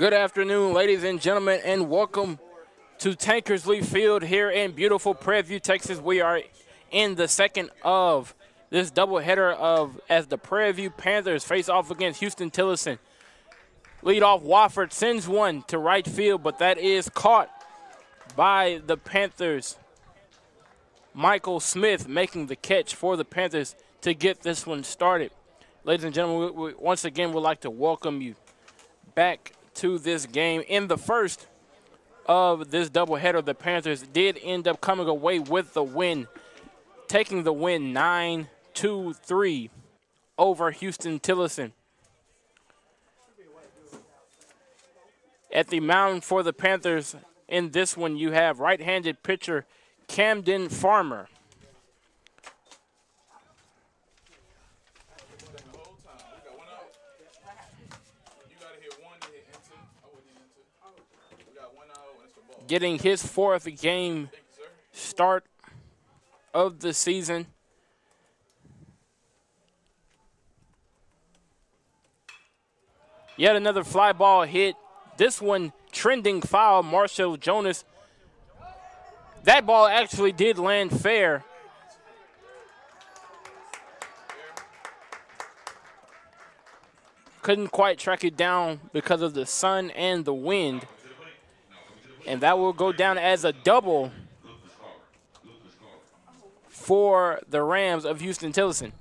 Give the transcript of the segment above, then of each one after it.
Good afternoon, ladies and gentlemen, and welcome to Tankersley Field here in beautiful Prairie View, Texas. We are in the second of this doubleheader of as the Prairie View Panthers face off against Huston Tillotson. Lead off Wofford sends one to right field, but that is caught by the Panthers. Michael Smith making the catch for the Panthers to get this one started. Ladies and gentlemen, we, we, once again we'd like to welcome you back to this game. In the first of this doubleheader, the Panthers did end up coming away with the win, taking the win 9 2 3 over Huston Tillotson. At the mound for the Panthers in this one, you have right handed pitcher Camden Farmer. Getting his fourth game start of the season. Yet another fly ball hit. This one trending foul, Marshall Jonas. That ball actually did land fair. Couldn't quite track it down because of the sun and the wind and that will go down as a double for the Rams of Huston Tillotson.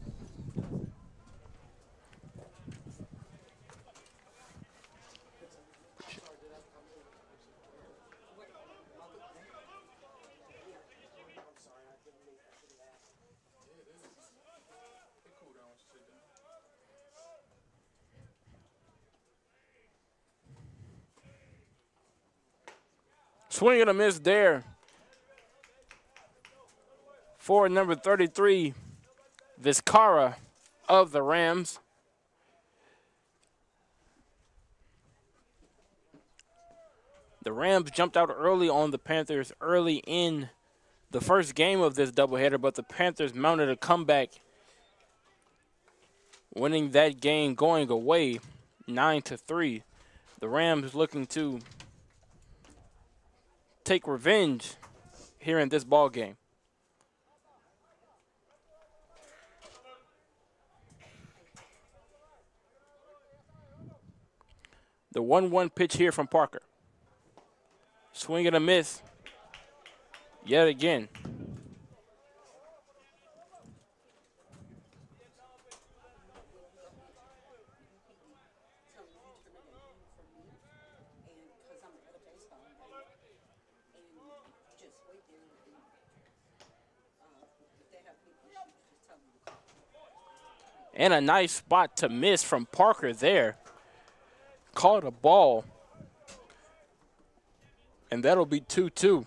Swing and a miss there for number 33, Vizcara of the Rams. The Rams jumped out early on the Panthers early in the first game of this doubleheader, but the Panthers mounted a comeback, winning that game going away 9 to 3. The Rams looking to take revenge here in this ball game. The 1-1 pitch here from Parker. Swing and a miss. Yet again. And a nice spot to miss from Parker there. Caught a ball. And that'll be 2 2.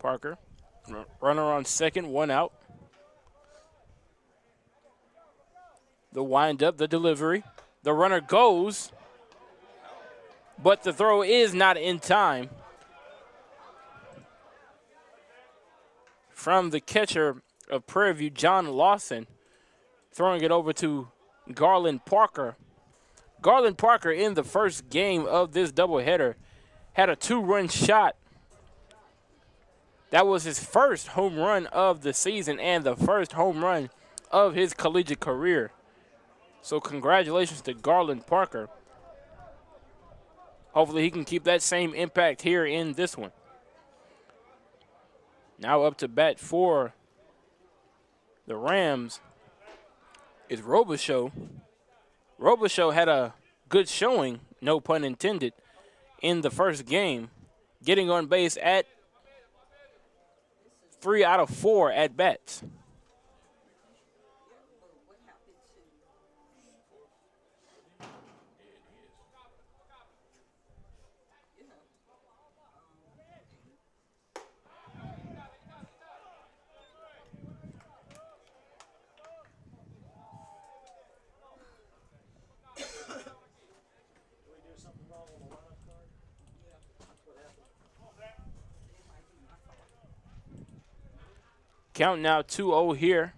Parker. Runner on second, one out. The windup, the delivery. The runner goes but the throw is not in time. From the catcher of Prairie View, John Lawson, throwing it over to Garland Parker. Garland Parker in the first game of this doubleheader had a two-run shot. That was his first home run of the season and the first home run of his collegiate career. So congratulations to Garland Parker. Hopefully he can keep that same impact here in this one. Now up to bat for the Rams is Robichaux. Robichaux had a good showing, no pun intended, in the first game, getting on base at three out of four at bats. Count now 2-0 here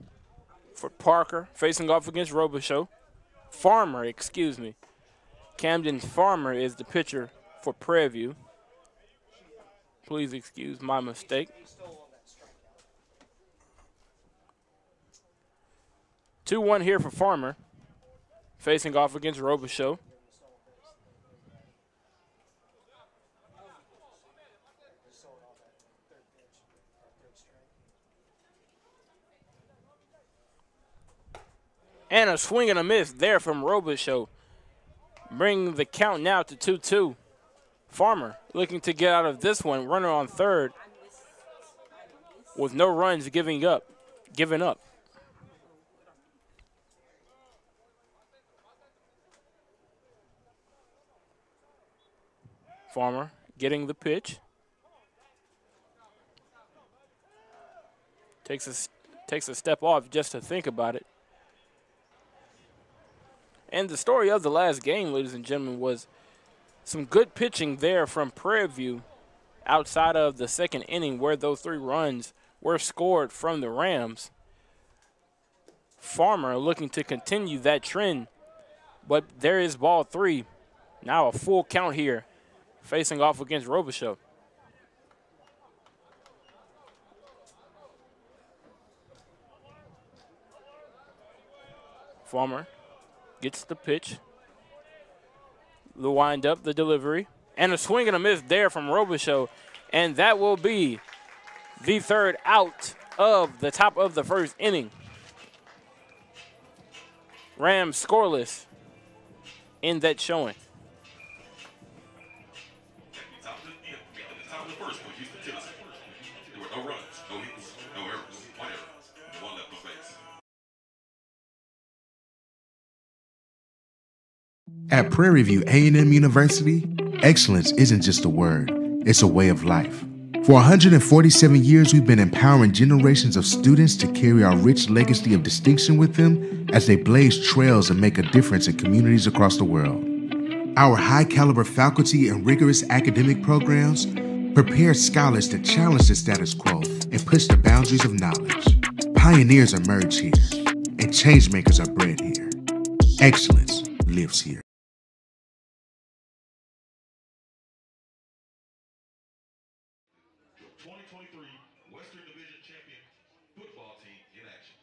for Parker, facing off against Robichaux. Farmer, excuse me. Camden Farmer is the pitcher for Prairie View. Please excuse my mistake. 2-1 here for Farmer, facing off against Robichaux. And a swing and a miss there from Robichaux. Bring the count now to 2-2. Farmer looking to get out of this one. Runner on third with no runs giving up. Giving up. Farmer getting the pitch. Takes a, takes a step off just to think about it. And the story of the last game, ladies and gentlemen, was some good pitching there from Prairie View outside of the second inning where those three runs were scored from the Rams. Farmer looking to continue that trend, but there is ball three. Now a full count here facing off against Robichaux. Farmer gets the pitch. The windup, the delivery, and a swing and a miss there from Robichaux. And that will be the third out of the top of the first inning. Rams scoreless in that showing. At Prairie View A&M University, excellence isn't just a word, it's a way of life. For 147 years, we've been empowering generations of students to carry our rich legacy of distinction with them as they blaze trails and make a difference in communities across the world. Our high caliber faculty and rigorous academic programs prepare scholars to challenge the status quo and push the boundaries of knowledge. Pioneers emerge here, and changemakers are bred here. Excellence lives here. 2023 Western Division Champion football team in action.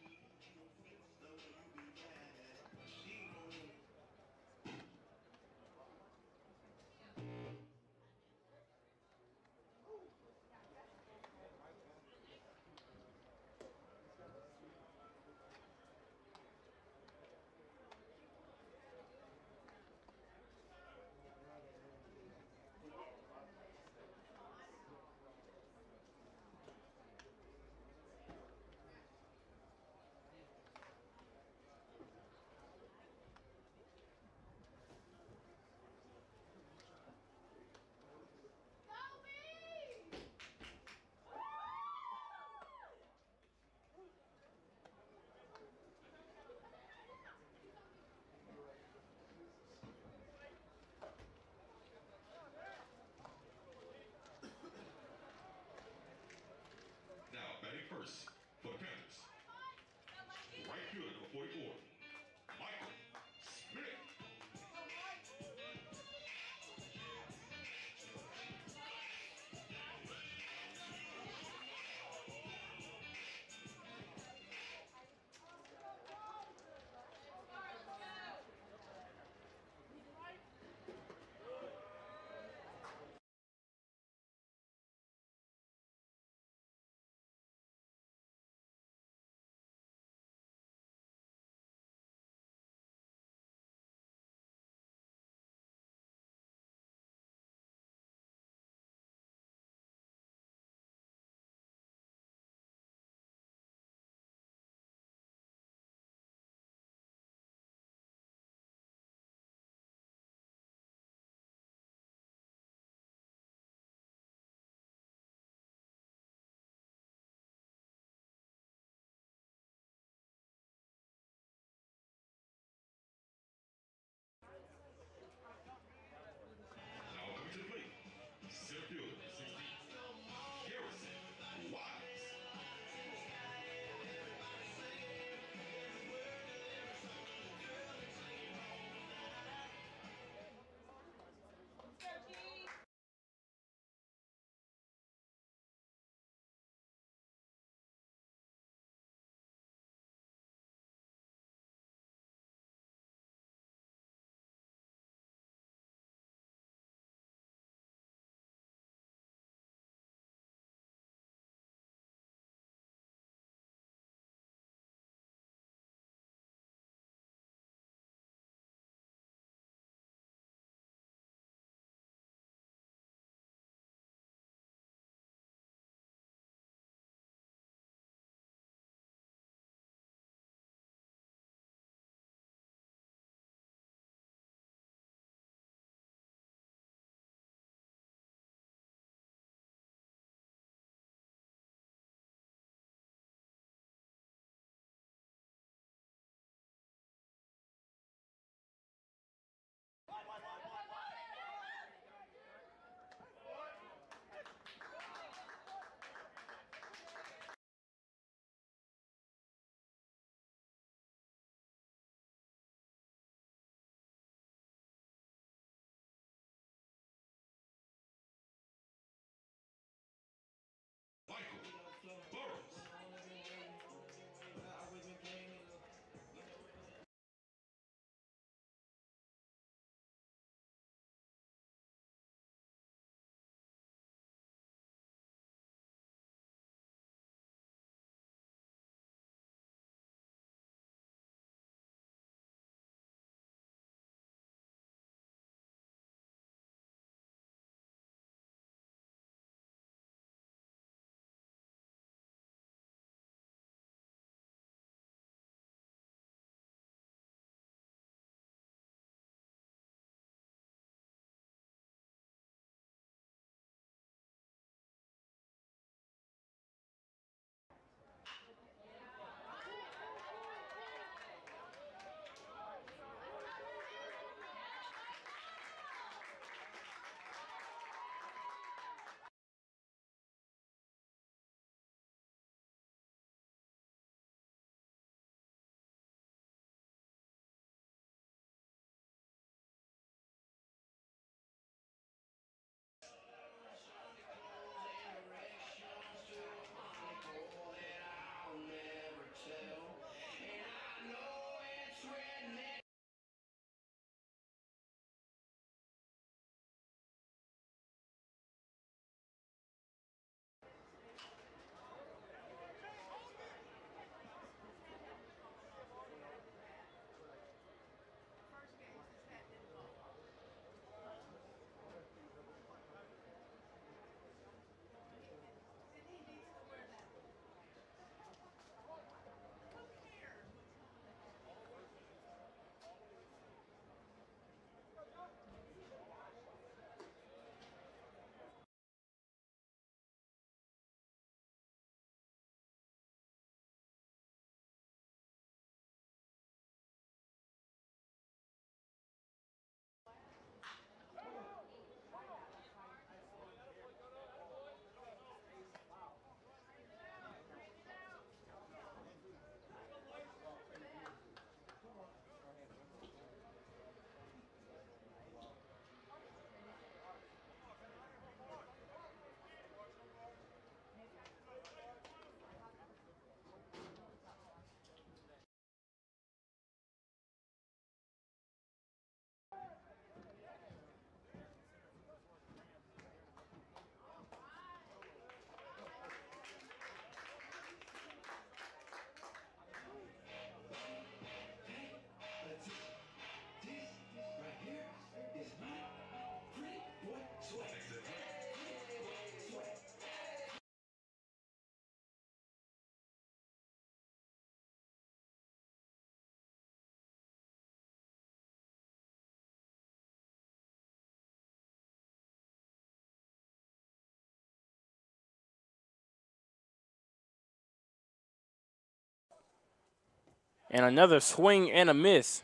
And another swing and a miss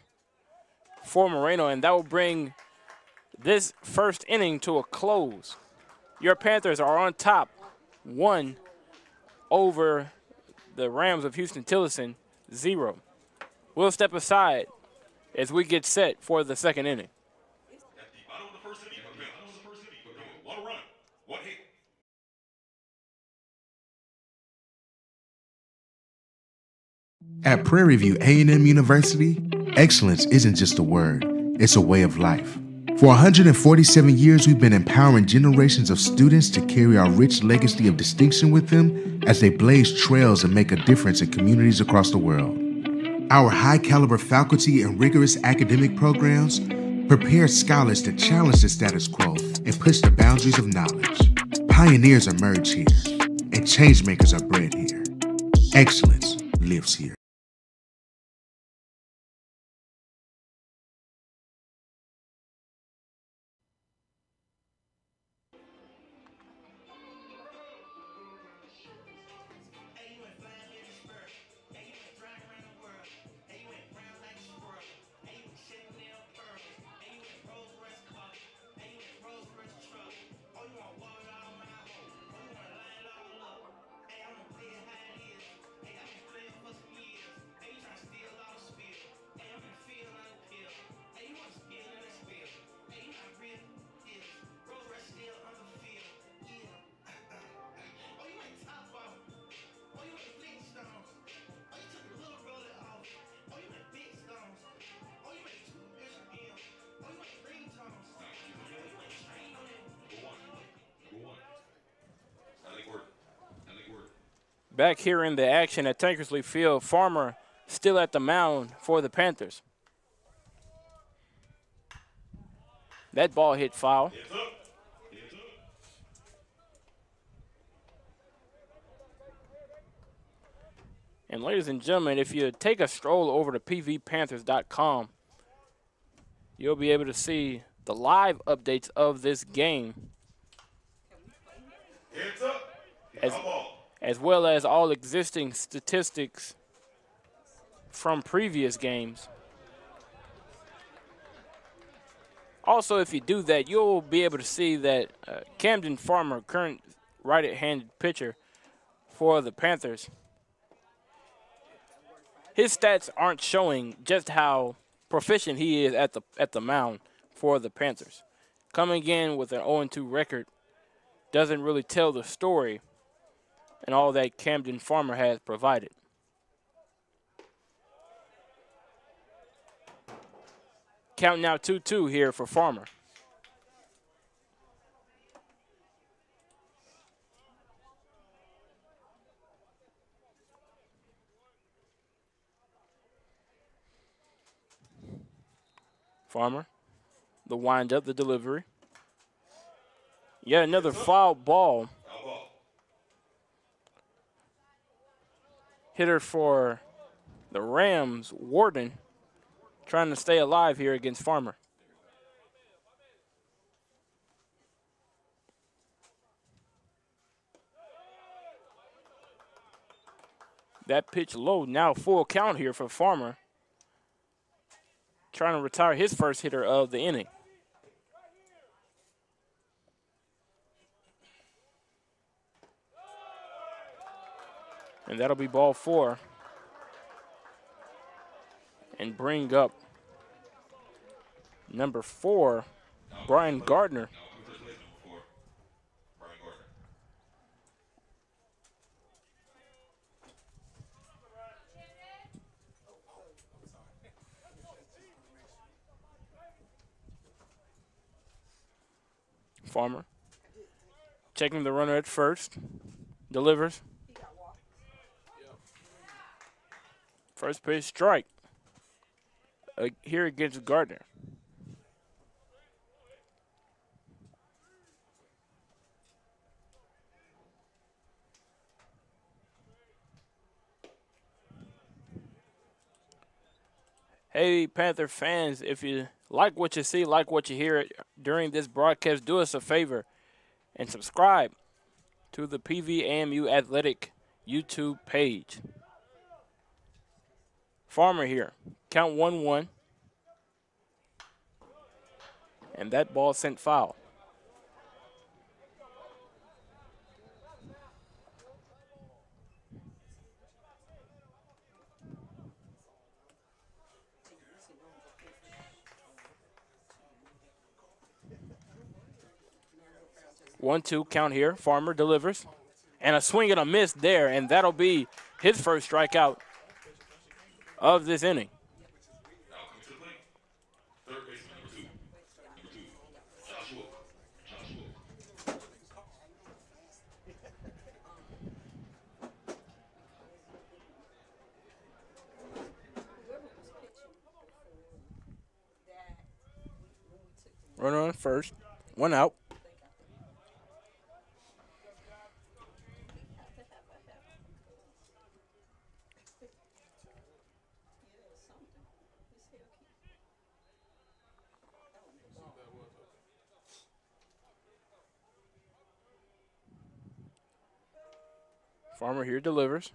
for Moreno, and that will bring this first inning to a close. Your Panthers are on top, one over the Rams of Huston Tillotson, zero. We'll step aside as we get set for the second inning. At Prairie View A&M University, excellence isn't just a word, it's a way of life. For 147 years, we've been empowering generations of students to carry our rich legacy of distinction with them as they blaze trails and make a difference in communities across the world. Our high caliber faculty and rigorous academic programs prepare scholars to challenge the status quo and push the boundaries of knowledge. Pioneers emerge here, and changemakers are bred here. Excellence lives here. Back here in the action at Tankersley Field, Farmer still at the mound for the Panthers. That ball hit foul. And ladies and gentlemen, if you take a stroll over to pvpanthers.com, you'll be able to see the live updates of this game. As, as well as all existing statistics from previous games. Also, if you do that, you'll be able to see that uh, Camden Farmer, current right-handed pitcher for the Panthers, his stats aren't showing just how proficient he is at the at the mound for the Panthers. Coming in with an 0-2 record doesn't really tell the story and all that Camden Farmer has provided. Count now 2-2 here for Farmer. Farmer, the windup, the delivery. Yeah, another foul ball. Hitter for the Rams, Warden, trying to stay alive here against Farmer. That pitch low, now full count here for Farmer. Trying to retire his first hitter of the inning. And that'll be ball four. And bring up number four, Brian Gardner. Farmer checking the runner at first, delivers. First pitch strike uh, here against Gardner. Hey, Panther fans, if you like what you see, like what you hear during this broadcast, do us a favor and subscribe to the PVAMU Athletic YouTube page. Farmer here. Count 1 1. And that ball sent foul. One, two, count here. Farmer delivers. And a swing and a miss there, and that'll be his first strikeout of this inning. Runner on first, one out. Farmer here delivers.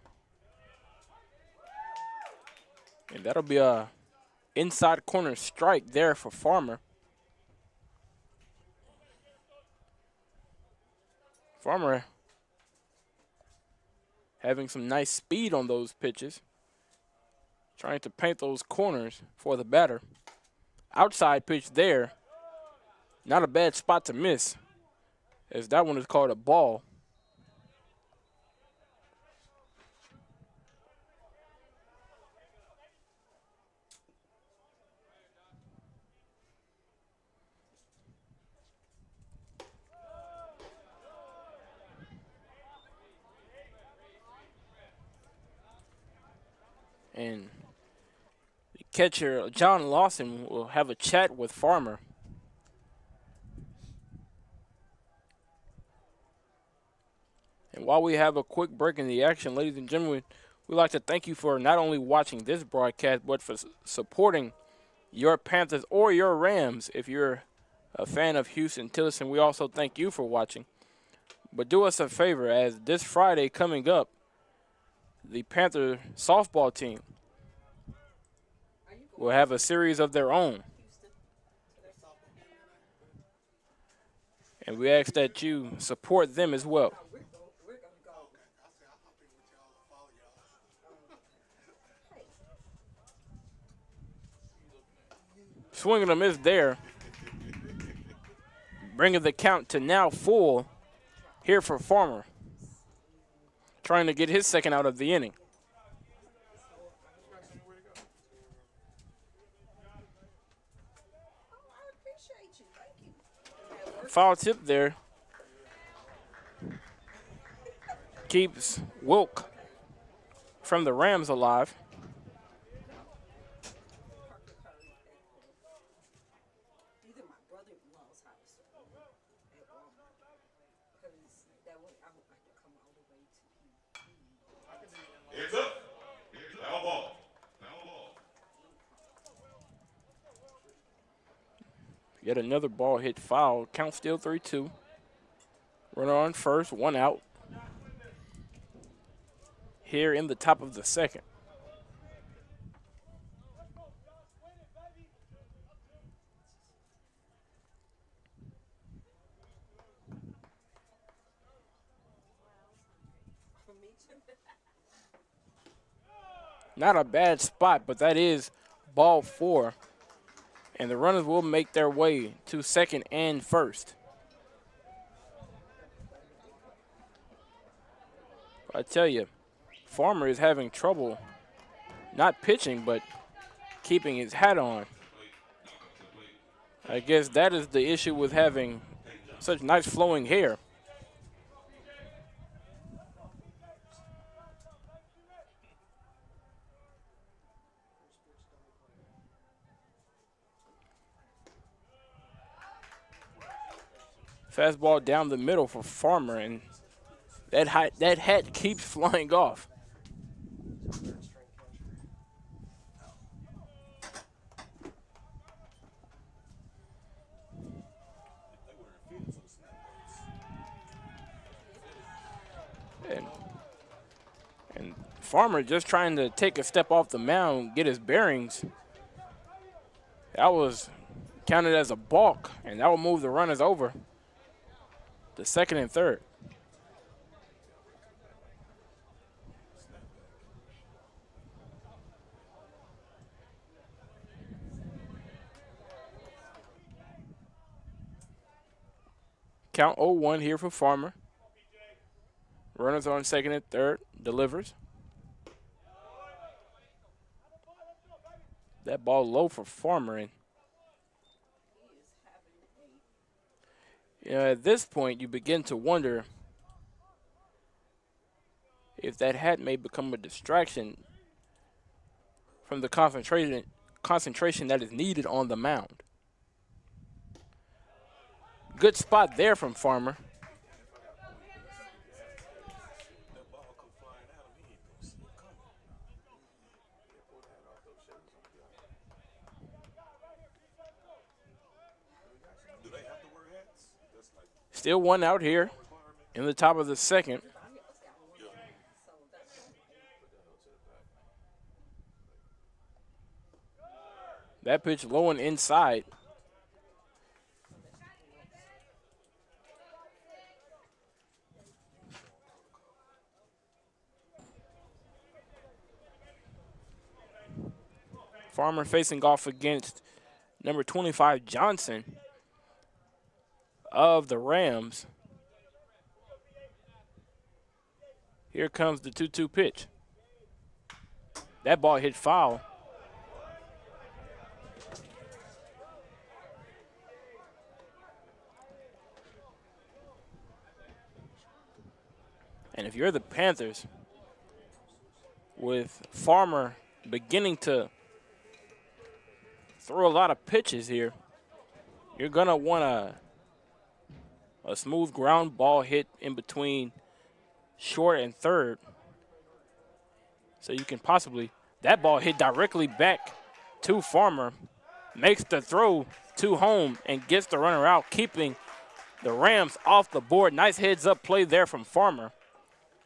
And that'll be a inside corner strike there for Farmer. Farmer having some nice speed on those pitches. Trying to paint those corners for the batter. Outside pitch there. Not a bad spot to miss, as that one is called a ball. And catcher John Lawson will have a chat with Farmer. And while we have a quick break in the action, ladies and gentlemen, we'd like to thank you for not only watching this broadcast, but for supporting your Panthers or your Rams if you're a fan of Huston Tillotson. We also thank you for watching. But do us a favor, as this Friday coming up, the Panther softball team will have a series of their own. And we ask that you support them as well. Swinging a miss there. Bringing the count to now full here for Farmer trying to get his second out of the inning. Foul tip there. Keeps Wilk from the Rams alive. Yet another ball hit foul. Count still 3 2. Runner on first, one out. Here in the top of the second. Not a bad spot, but that is ball four and the runners will make their way to second and first. I tell you, Farmer is having trouble not pitching, but keeping his hat on. I guess that is the issue with having such nice flowing hair. Fastball down the middle for Farmer, and that hat, that hat keeps flying off. And, and Farmer just trying to take a step off the mound, get his bearings. That was counted as a balk, and that will move the runners over the second and third. Count 0-1 here for Farmer. Runners on second and third. Delivers. That ball low for Farmer. And you know, at this point, you begin to wonder if that hat may become a distraction from the concentration concentration that is needed on the mound. Good spot there from Farmer. Still one out here in the top of the second. That pitch low and inside. Farmer facing off against number 25 Johnson of the Rams. Here comes the 2 2 pitch. That ball hit foul. And if you're the Panthers, with Farmer beginning to throw a lot of pitches here, you're going to want to a smooth ground ball hit in between short and third. So you can possibly, that ball hit directly back to Farmer, makes the throw to home and gets the runner out, keeping the Rams off the board. Nice heads up play there from Farmer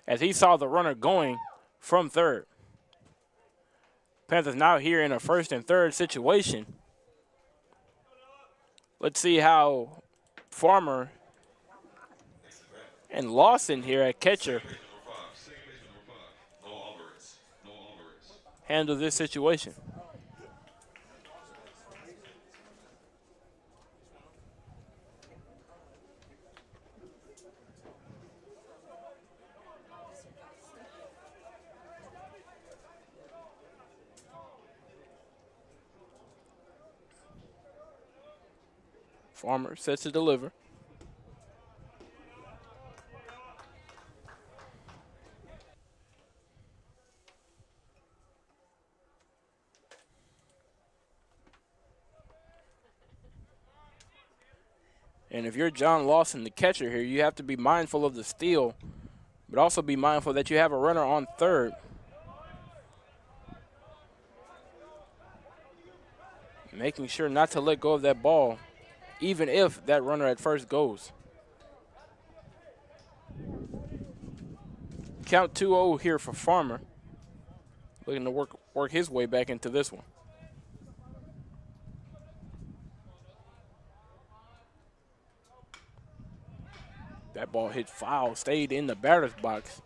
as he saw the runner going from third. Panthers now here in a first and third situation. Let's see how Farmer and Lawson here at catcher handle this situation. Farmer sets to deliver. And if you're John Lawson, the catcher here, you have to be mindful of the steal, but also be mindful that you have a runner on third. Making sure not to let go of that ball, even if that runner at first goes. Count 2-0 here for Farmer. Looking to work work his way back into this one. That ball hit foul, stayed in the batter's box.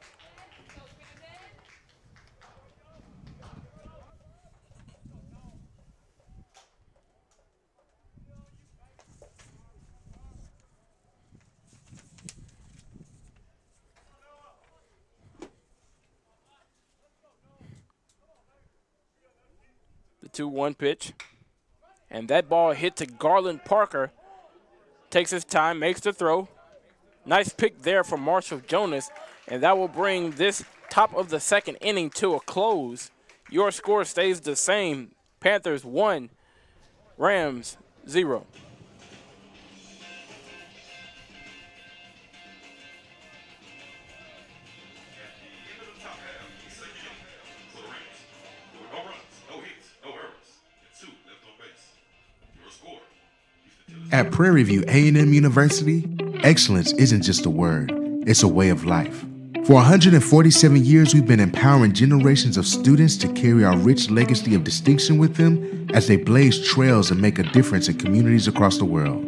The 2-1 pitch. And that ball hit to Garland Parker. Takes his time, makes the throw. Nice pick there from Marshall Jonas, and that will bring this top of the second inning to a close. Your score stays the same. Panthers 1, Rams 0. At Prairie View A&M University, excellence isn't just a word, it's a way of life. For 147 years, we've been empowering generations of students to carry our rich legacy of distinction with them as they blaze trails and make a difference in communities across the world.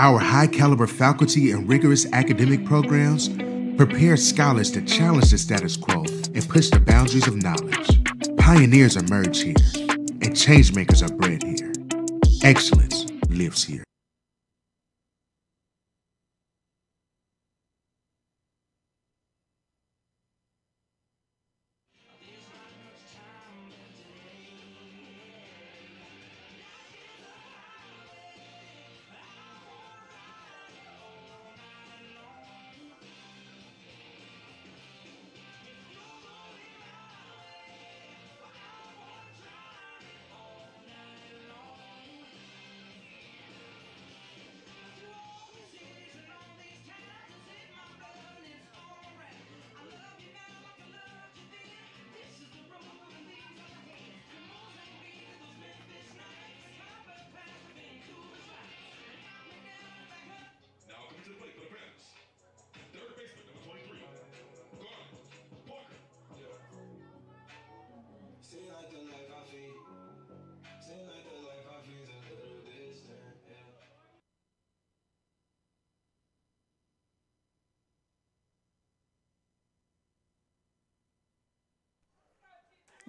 Our high caliber faculty and rigorous academic programs prepare scholars to challenge the status quo and push the boundaries of knowledge. Pioneers emerge here, and changemakers are bred here. Excellence lives here.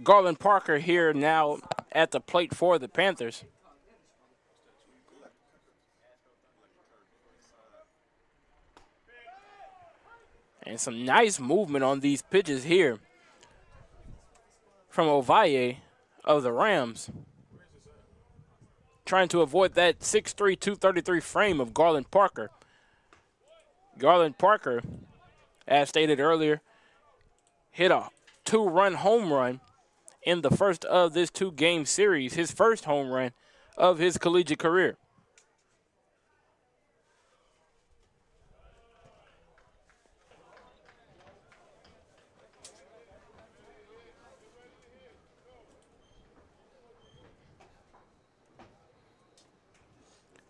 Garland Parker here now at the plate for the Panthers. And some nice movement on these pitches here from Ovalle of the Rams. Trying to avoid that 6'3", 233 frame of Garland Parker. Garland Parker, as stated earlier, hit a two-run home run in the first of this two game series, his first home run of his collegiate career.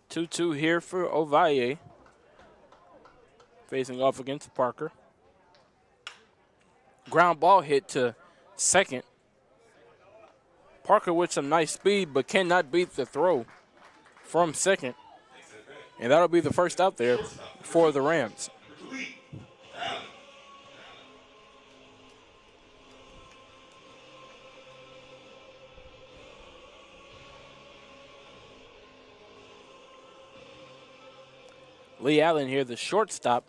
Two-two here for Ovalle. Facing off against Parker. Ground ball hit to second. Parker with some nice speed, but cannot beat the throw from second. And that'll be the first out there for the Rams. Lee Allen here, the shortstop.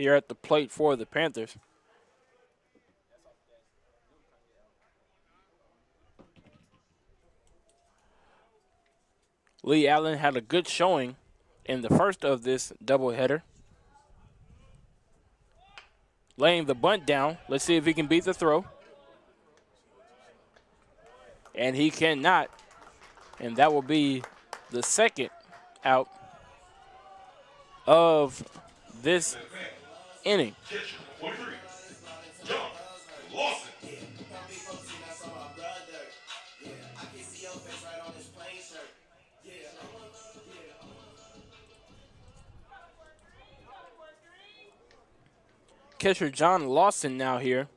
Here at the plate for the Panthers. Lee Allen had a good showing in the first of this doubleheader. Laying the bunt down. Let's see if he can beat the throw. And he cannot. And that will be the second out of this inning. Catcher John Lawson now here.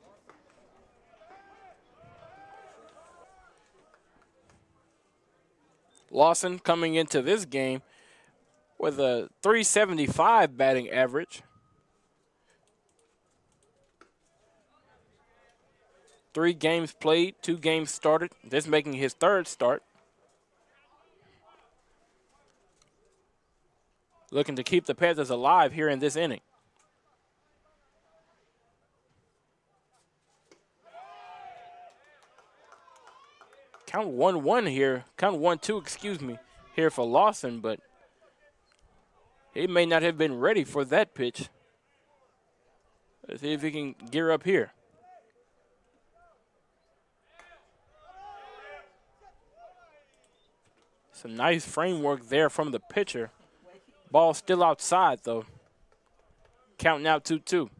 Lawson coming into this game with a 375 batting average. Three games played, two games started. This making his third start. Looking to keep the Panthers alive here in this inning. Count 1 1 here. Count 1 2, excuse me, here for Lawson, but he may not have been ready for that pitch. Let's see if he can gear up here. Some nice framework there from the pitcher. Ball still outside, though. Counting out 2-2.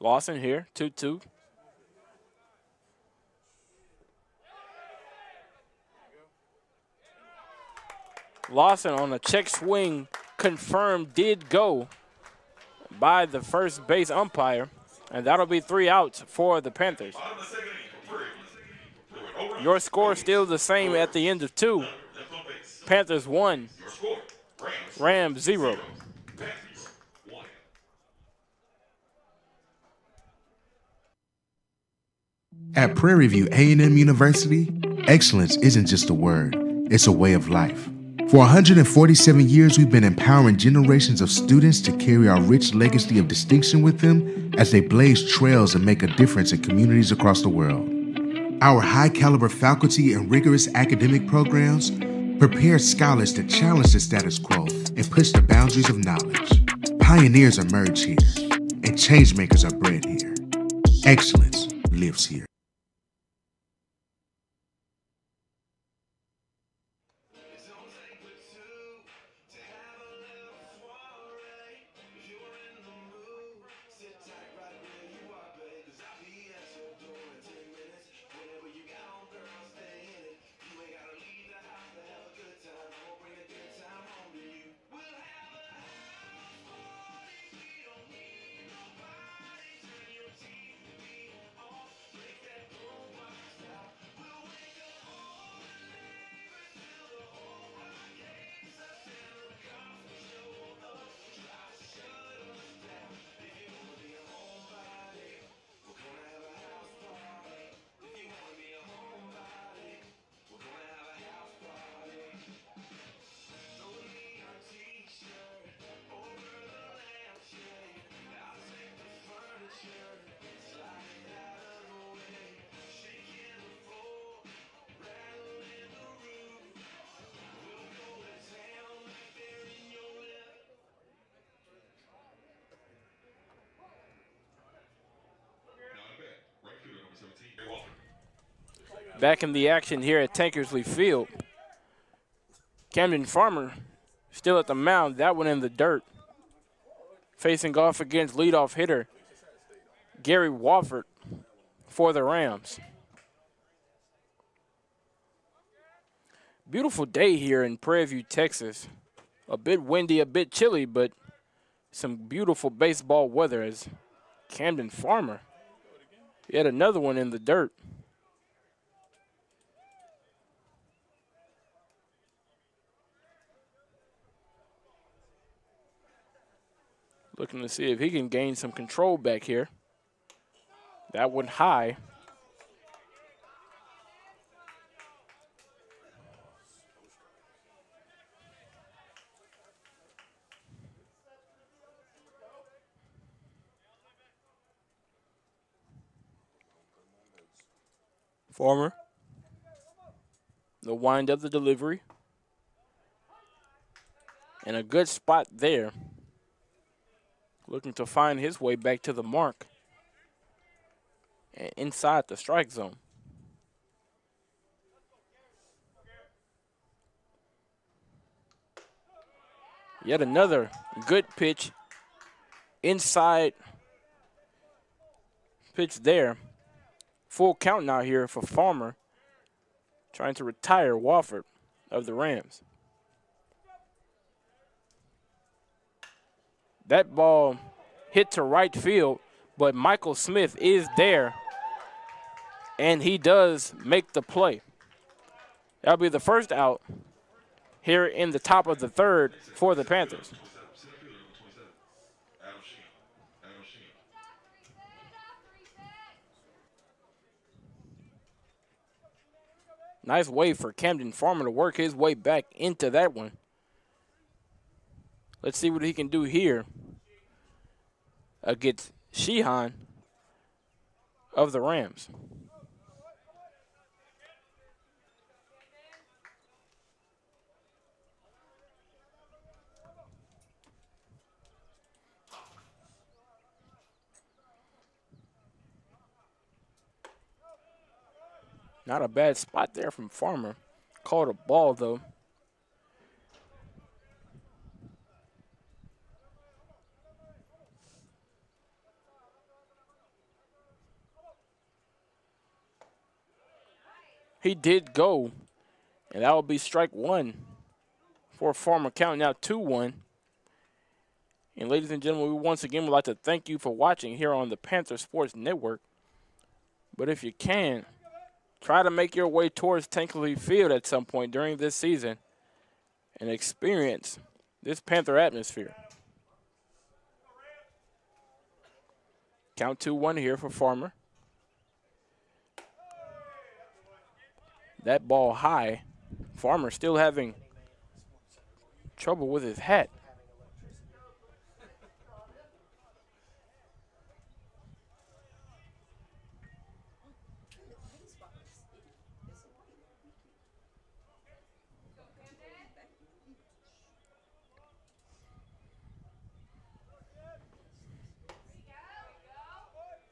Lawson here, 2 2. Lawson on a check swing confirmed did go by the first base umpire, and that'll be three outs for the Panthers. Your score still the same at the end of two. Panthers one, Rams zero. At Prairie View A&M University, excellence isn't just a word, it's a way of life. For 147 years, we've been empowering generations of students to carry our rich legacy of distinction with them as they blaze trails and make a difference in communities across the world. Our high caliber faculty and rigorous academic programs prepare scholars to challenge the status quo and push the boundaries of knowledge. Pioneers emerge here, and changemakers are bred here. Excellence lives here. Back in the action here at Tankersley Field. Camden Farmer still at the mound. That one in the dirt. Facing off against leadoff hitter Gary Wofford for the Rams. Beautiful day here in Prairie View, Texas. A bit windy, a bit chilly, but some beautiful baseball weather as Camden Farmer. Yet another one in the dirt. Looking to see if he can gain some control back here. That went high. Farmer. The wind of the delivery. And a good spot there looking to find his way back to the mark eh, inside the strike zone. Yet another good pitch inside pitch there. Full count now here for Farmer trying to retire Wofford of the Rams. That ball hit to right field, but Michael Smith is there, and he does make the play. That'll be the first out here in the top of the third for the Panthers. Nice way for Camden Farmer to work his way back into that one. Let's see what he can do here against Sheehan of the Rams. Not a bad spot there from Farmer. Called a ball, though. He did go, and that will be strike one for Farmer count now 2 1. And ladies and gentlemen, we once again would like to thank you for watching here on the Panther Sports Network. But if you can, try to make your way towards Tankersley Field at some point during this season and experience this Panther atmosphere. Count 2 1 here for Farmer. That ball high. Farmer still having trouble with his hat.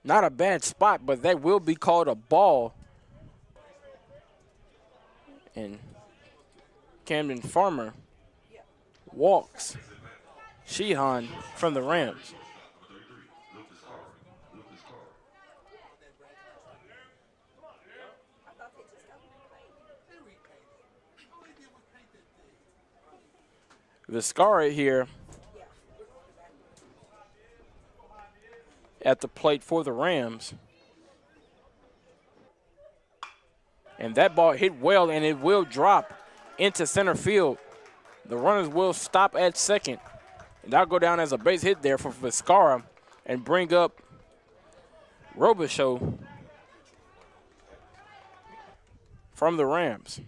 Not a bad spot, but that will be called a ball. And Camden Farmer walks Sheehan from the Rams. The scar here at the plate for the Rams. And that ball hit well, and it will drop into center field. The runners will stop at second. And that'll go down as a base hit there for Viscara and bring up Robichaux from the Rams.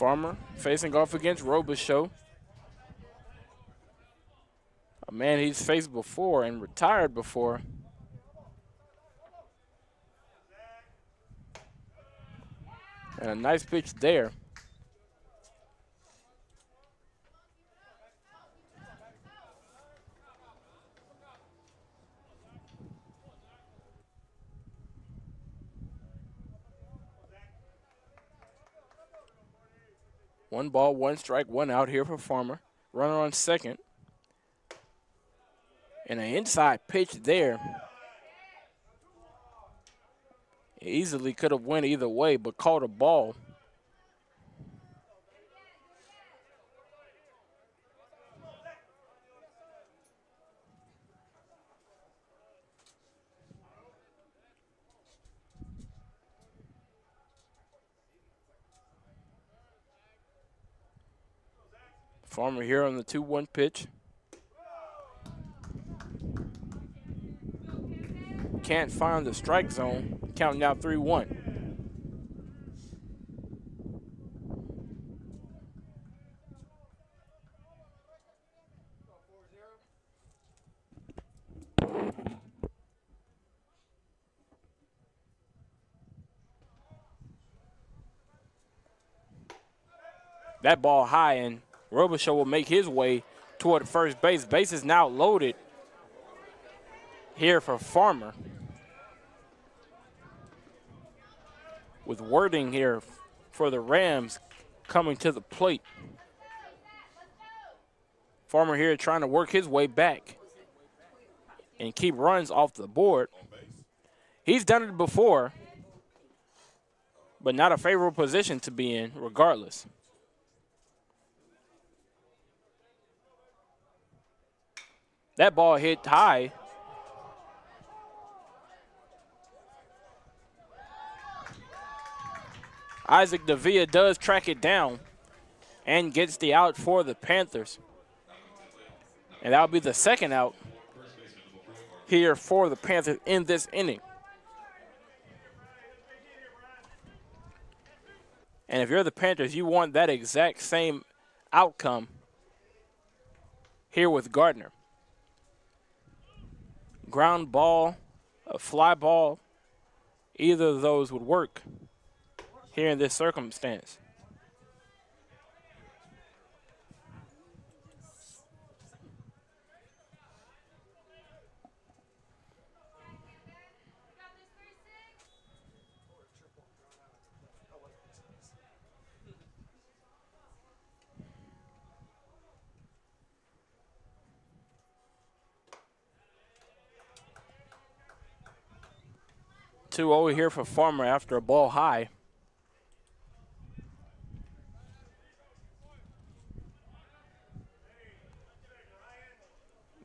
Farmer facing off against Robichaux. A man he's faced before and retired before. And a nice pitch there. One ball, one strike, one out here for Farmer. Runner on second. And an inside pitch there. Easily could have went either way, but caught a ball. Farmer here on the 2-1 pitch. Can't find the strike zone. Counting out 3-1. That ball high and Robichaux will make his way toward first base. Base is now loaded here for Farmer. With wording here for the Rams coming to the plate. Farmer here trying to work his way back and keep runs off the board. He's done it before, but not a favorable position to be in regardless. That ball hit high. Isaac Davia does track it down and gets the out for the Panthers. And that'll be the second out here for the Panthers in this inning. And if you're the Panthers, you want that exact same outcome here with Gardner. Ground ball, a fly ball, either of those would work here in this circumstance. Two over here for Farmer after a ball high.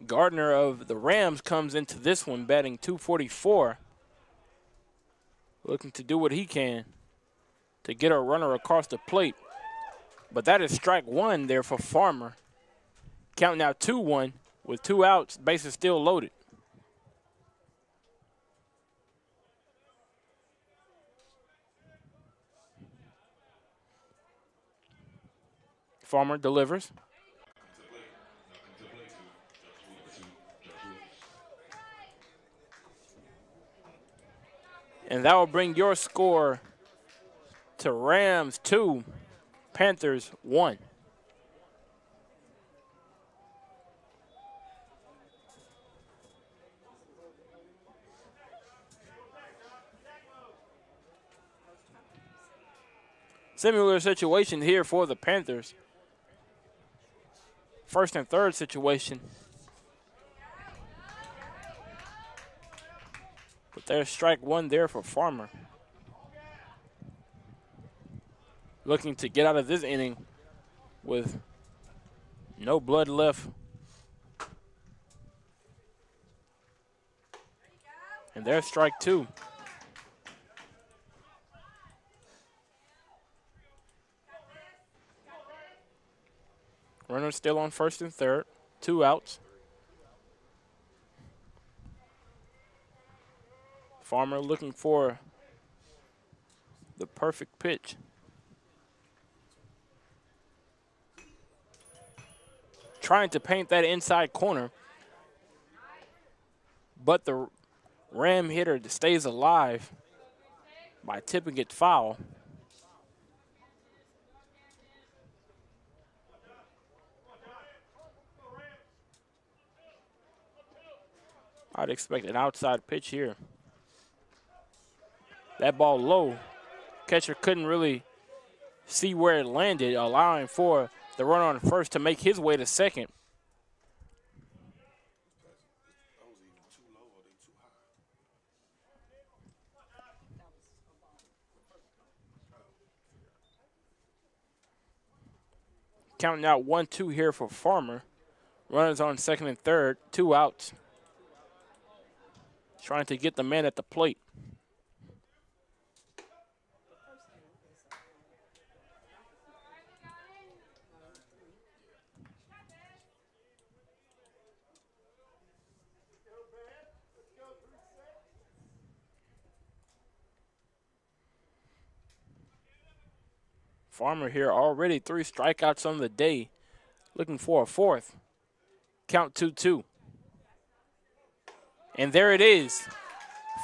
Gardner of the Rams comes into this one batting 244. Looking to do what he can to get a runner across the plate. But that is strike one there for Farmer. Count now 2 1 with two outs, bases still loaded. Farmer delivers. And that will bring your score to Rams 2, Panthers 1. Similar situation here for the Panthers. First and third situation. But there's strike one there for Farmer. Looking to get out of this inning with no blood left. And there's strike two. Runner still on first and third. Two outs. Farmer looking for the perfect pitch. Trying to paint that inside corner. But the Ram hitter stays alive by tipping it foul. I'd expect an outside pitch here. That ball low. Catcher couldn't really see where it landed, allowing for the runner on first to make his way to second. Counting out 1 2 here for Farmer. Runners on second and third, two outs. Trying to get the man at the plate. Farmer here already three strikeouts on the day. Looking for a fourth. Count 2 2. And there it is.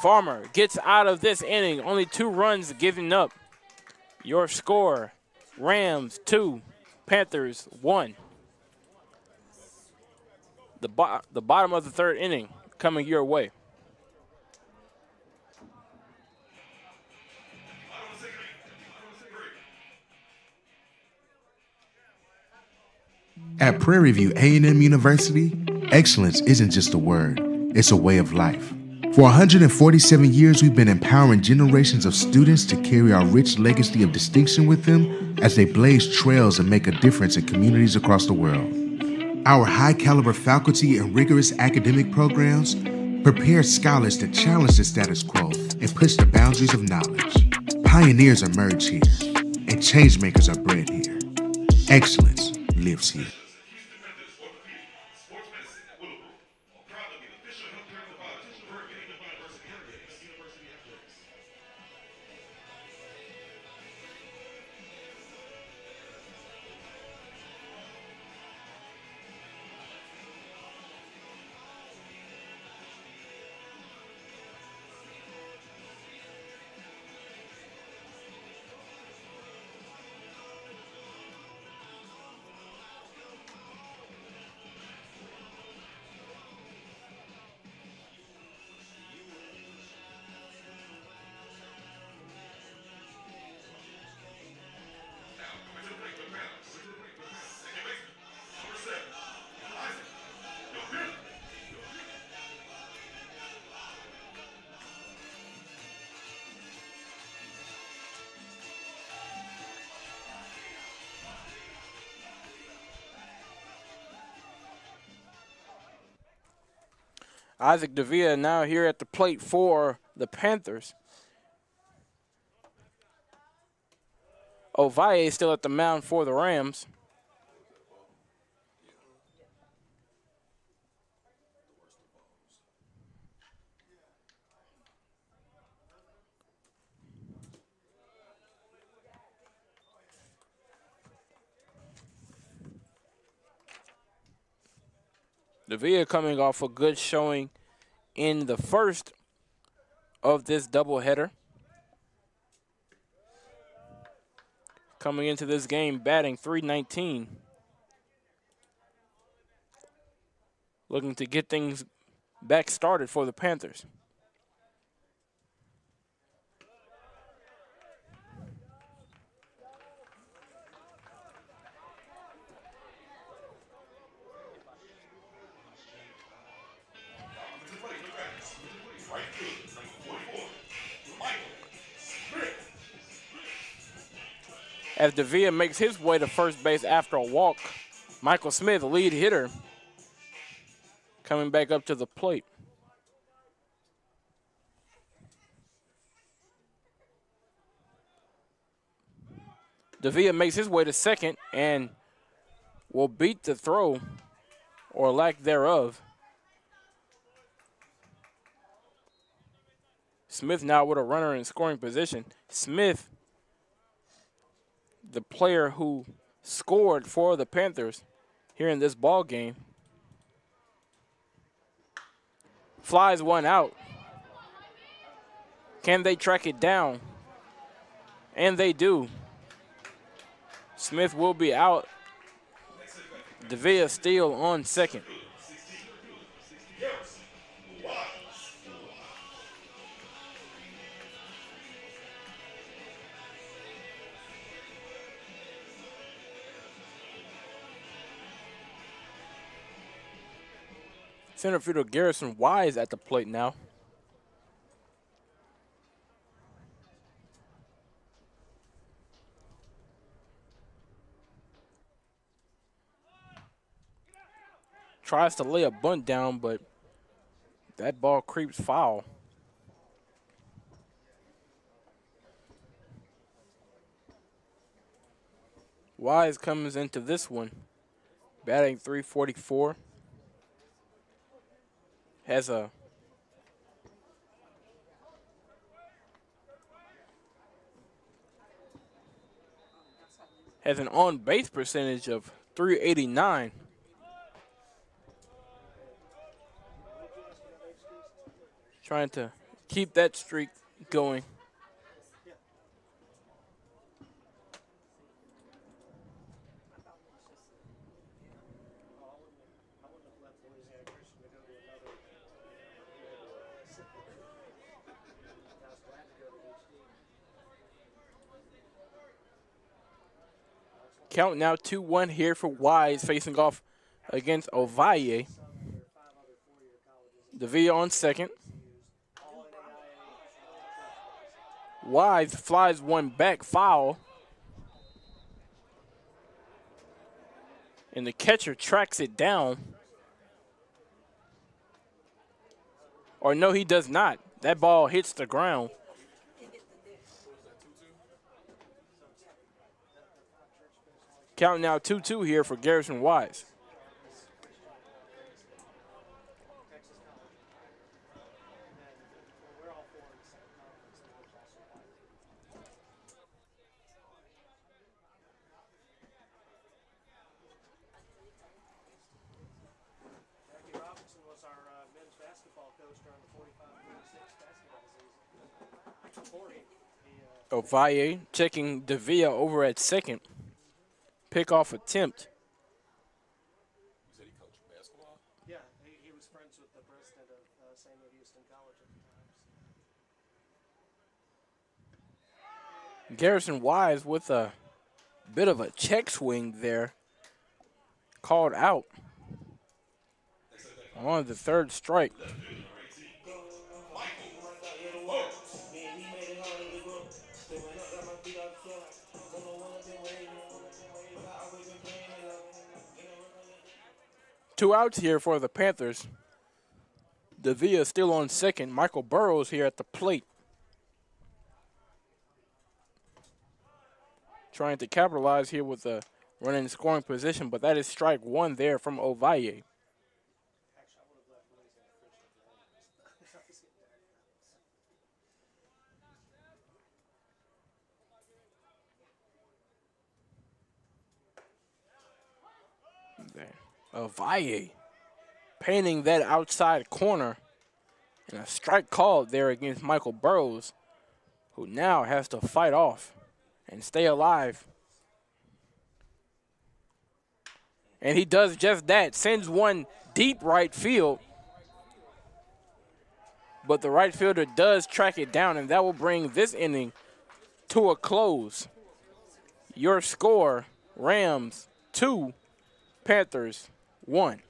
Farmer gets out of this inning. Only two runs given up. Your score Rams 2, Panthers 1. The, bo the bottom of the third inning coming your way. At Prairie View A&M University, excellence isn't just a word, it's a way of life. For 147 years, we've been empowering generations of students to carry our rich legacy of distinction with them as they blaze trails and make a difference in communities across the world. Our high caliber faculty and rigorous academic programs prepare scholars to challenge the status quo and push the boundaries of knowledge. Pioneers emerge here, and changemakers are bred here. Excellence lives here. Isaac Davia now here at the plate for the Panthers. Ovalle still at the mound for the Rams. Davia coming off a good showing in the first of this doubleheader. Coming into this game, batting 319. Looking to get things back started for the Panthers. As Davia makes his way to first base after a walk. Michael Smith, lead hitter, coming back up to the plate. Davia makes his way to second and will beat the throw or lack thereof. Smith now with a runner in scoring position. Smith the player who scored for the Panthers here in this ball game. Flies one out. Can they track it down? And they do. Smith will be out. Davia still on second. Center fielder Garrison Wise at the plate now. Tries to lay a bunt down, but that ball creeps foul. Wise comes into this one, batting 344 has a has an on base percentage of 389. Trying to keep that streak going. Count now 2-1 here for Wise facing off against Ovalle. Davia on second. Wise flies one back foul. And the catcher tracks it down. Or no, he does not. That ball hits the ground. Count now 2-2 here for Garrison Wise. Ovalle checking Davia over at second pickoff attempt. Yeah, he, he was friends with the president of uh, Samuel Houston College at the time. Garrison Wise with a bit of a check swing there. Called out on the third strike. Two outs here for the Panthers. Davia still on second. Michael Burrows here at the plate. Trying to capitalize here with a run in scoring position, but that is strike one there from Ovalle. Ovalle painting that outside corner and a strike called there against Michael Burrows, who now has to fight off and stay alive. And he does just that, sends one deep right field. But the right fielder does track it down, and that will bring this inning to a close. Your score, Rams 2, Panthers 1.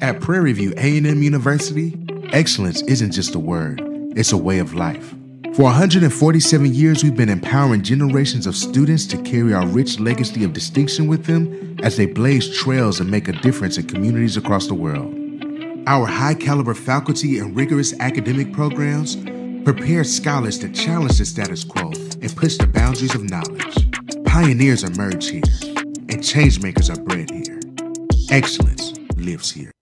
At Prairie View A&M University, excellence isn't just a word, it's a way of life. For 147 years, we've been empowering generations of students to carry our rich legacy of distinction with them as they blaze trails and make a difference in communities across the world. Our high caliber faculty and rigorous academic programs prepare scholars to challenge the status quo and push the boundaries of knowledge. Pioneers emerge here, and changemakers are bred here. Excellence lives here.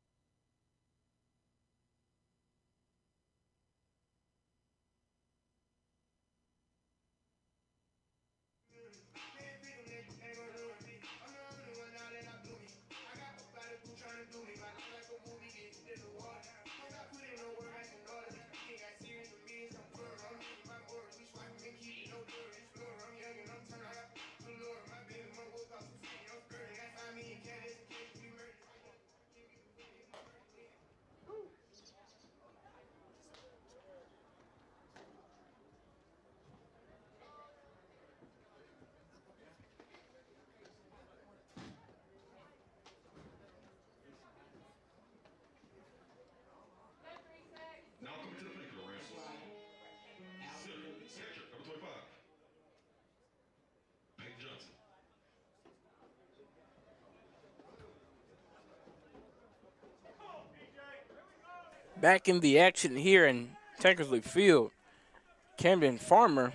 Back in the action here in Tankersley Field, Camden Farmer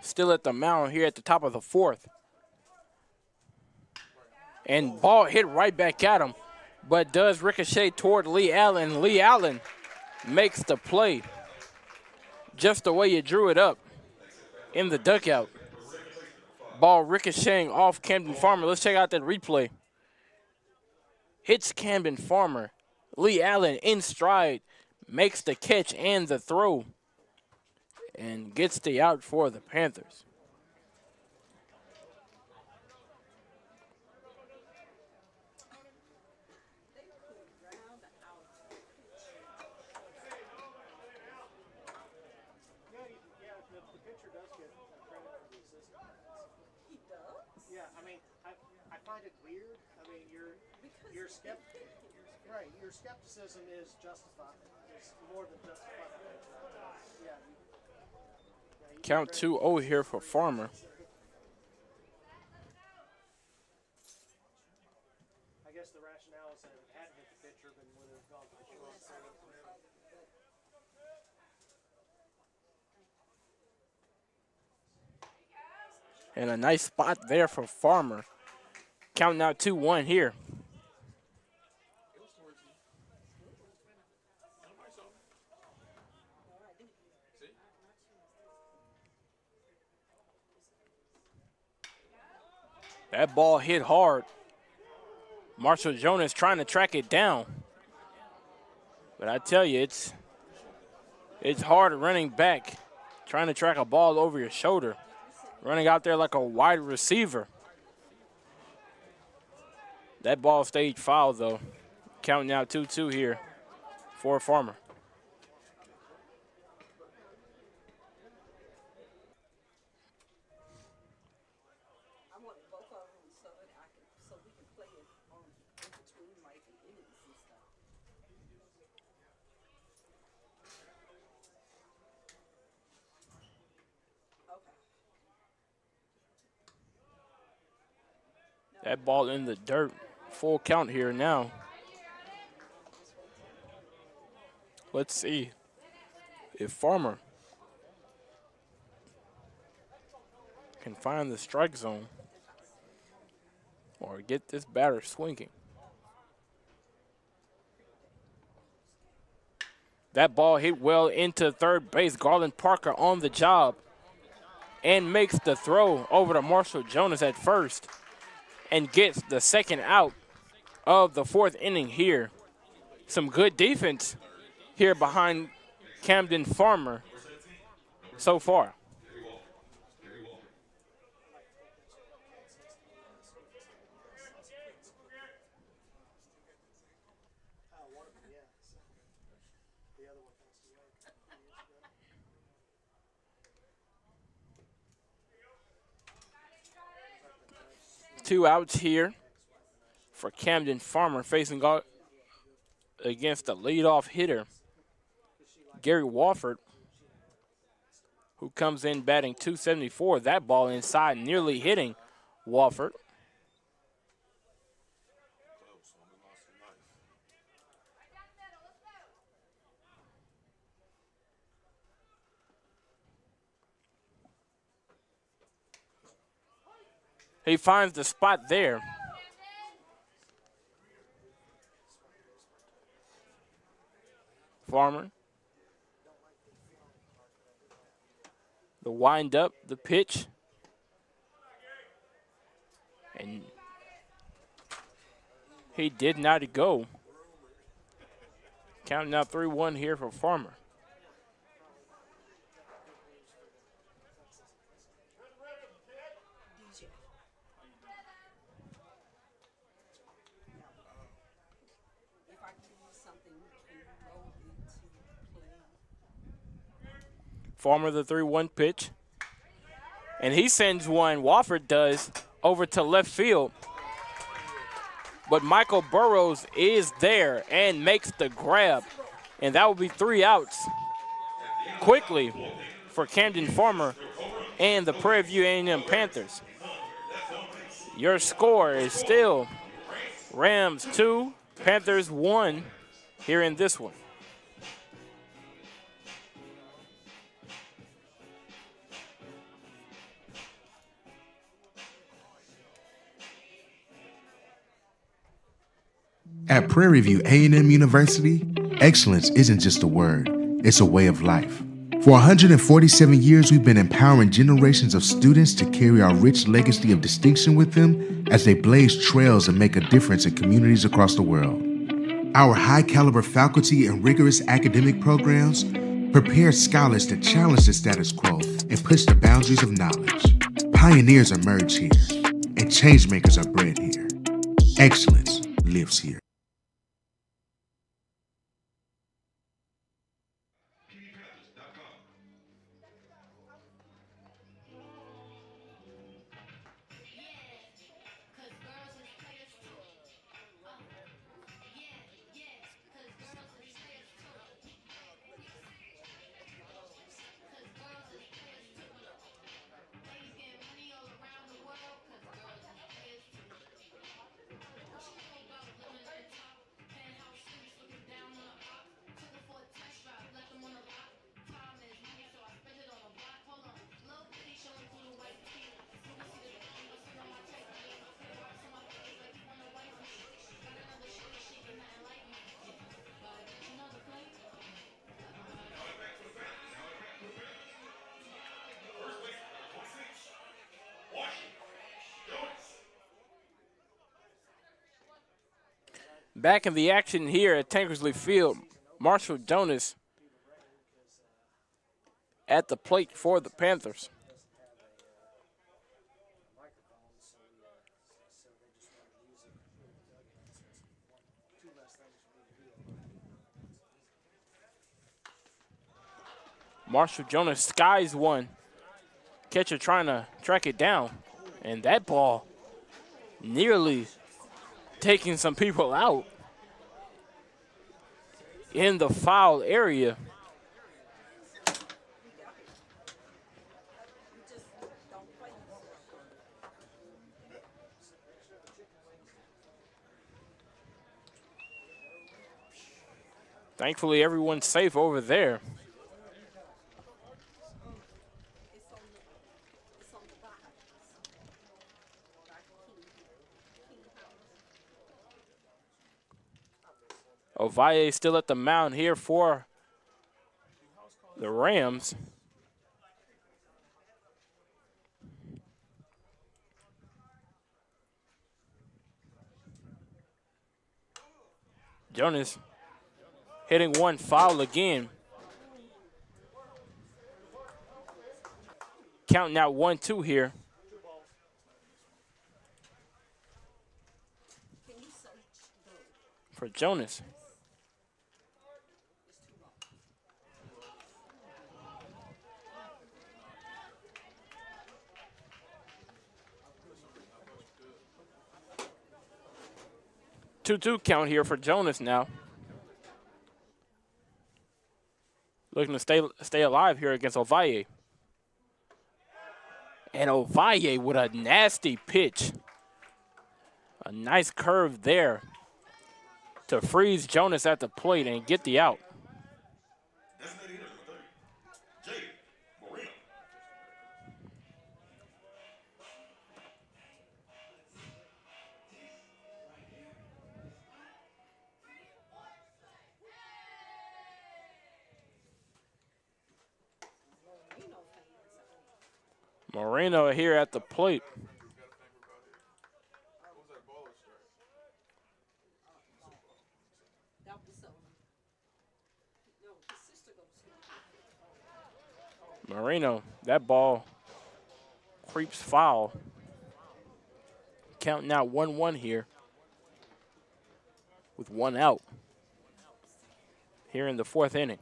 still at the mound here at the top of the fourth. And ball hit right back at him, but does ricochet toward Lee Allen. Lee Allen makes the play just the way you drew it up in the dugout. Ball ricocheting off Camden Farmer. Let's check out that replay. Hits Camden Farmer Lee Allen in stride makes the catch and the throw and gets the out for the Panthers. Yeah, I mean, I, I find it weird. I mean, you're you're skeptical. Right, your skepticism is justified. It's more than justified. Yeah. yeah, Count 2 0 here for Farmer. I guess the rationale is that it hadn't hit the pitcher, then would have gone to the short. And a nice spot there for Farmer. Counting out 2 1 here. That ball hit hard. Marshall Jonas trying to track it down. But I tell you, it's it's hard running back, trying to track a ball over your shoulder, running out there like a wide receiver. That ball stayed foul though. Counting out 2-2 here for Farmer. I want both of them so that I can, so we can play it on in between like the innings and stuff. That ball in the dirt. Full count here now. Let's see if Farmer can find the strike zone or get this batter swinging. That ball hit well into third base. Garland Parker on the job and makes the throw over to Marshall Jonas at first and gets the second out of the fourth inning here. Some good defense here behind Camden Farmer so far. Two outs here for Camden Farmer facing against the leadoff hitter, Gary Wofford, who comes in batting 274. That ball inside, nearly hitting Wofford. He finds the spot there. Farmer. The wind up, the pitch. And he did not go. Counting out 3 1 here for Farmer. Farmer the 3 1 pitch. And he sends one, Wofford does, over to left field. But Michael Burrows is there and makes the grab. And that will be three outs quickly for Camden Farmer and the Prairie View A&M Panthers. Your score is still Rams 2, Panthers 1 here in this one. At Prairie View A&M University, excellence isn't just a word, it's a way of life. For 147 years, we've been empowering generations of students to carry our rich legacy of distinction with them as they blaze trails and make a difference in communities across the world. Our high caliber faculty and rigorous academic programs prepare scholars to challenge the status quo and push the boundaries of knowledge. Pioneers emerge here, and changemakers are bred here. Excellence lives here. Back in the action here at Tankersley Field, Marshall Jonas at the plate for the Panthers. Marshall Jonas skies one. Catcher trying to track it down. And that ball nearly taking some people out in the foul area. Thankfully, everyone's safe over there. Ovalle still at the mound here for the Rams. Jonas hitting one foul again. Counting out one, two here. For Jonas. Two-two count here for Jonas now. Looking to stay stay alive here against Ovalle. And Ovalle with a nasty pitch. A nice curve there to freeze Jonas at the plate and get the out. Moreno here at the plate. Moreno, that ball creeps foul. Counting out 1 1 here with one out here in the fourth inning.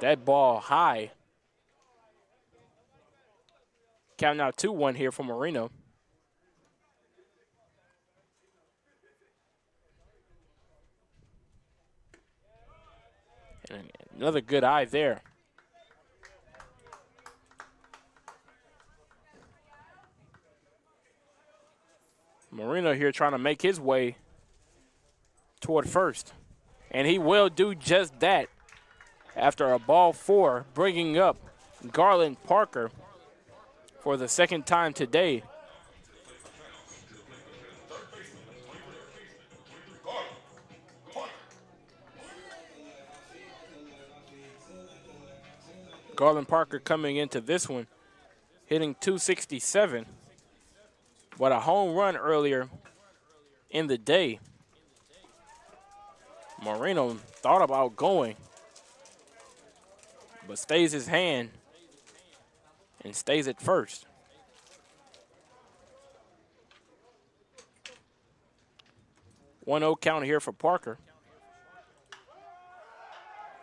That ball high. Counting out 2 1 here for Moreno. And another good eye there. Moreno here trying to make his way toward first. And he will do just that after a ball four, bringing up Garland Parker for the second time today. Garland Parker coming into this one, hitting 267. But a home run earlier in the day. Moreno thought about going, but stays his hand and stays at first. One 0 count here for Parker.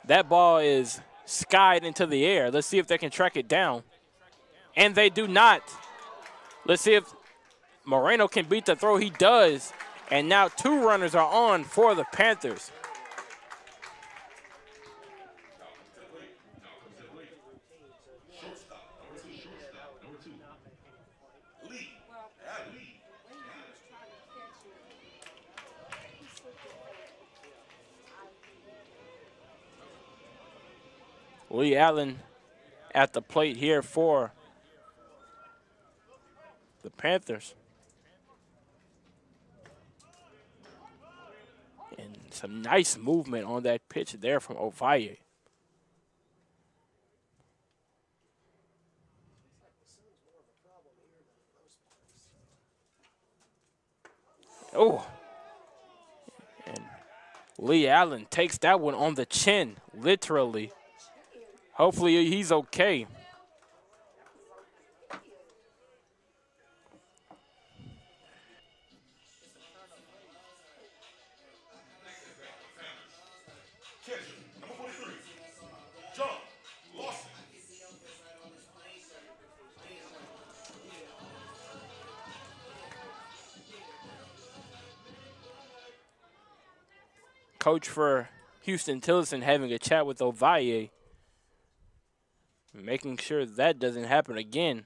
That ball is skied into the air. Let's see if they can track it down. And they do not. Let's see if Moreno can beat the throw. He does. And now two runners are on for the Panthers. Lee. Well, At Lee. when he was trying to catch it, he slipped it over. Lee Allen at the plate here for the Panthers. And some nice movement on that pitch there from Ovalle. Oh. And Lee Allen takes that one on the chin, literally. Hopefully he's okay. Catcher number 43, John Lawson. Coach for Huston Tillotson having a chat with Ovalle. Making sure that doesn't happen again.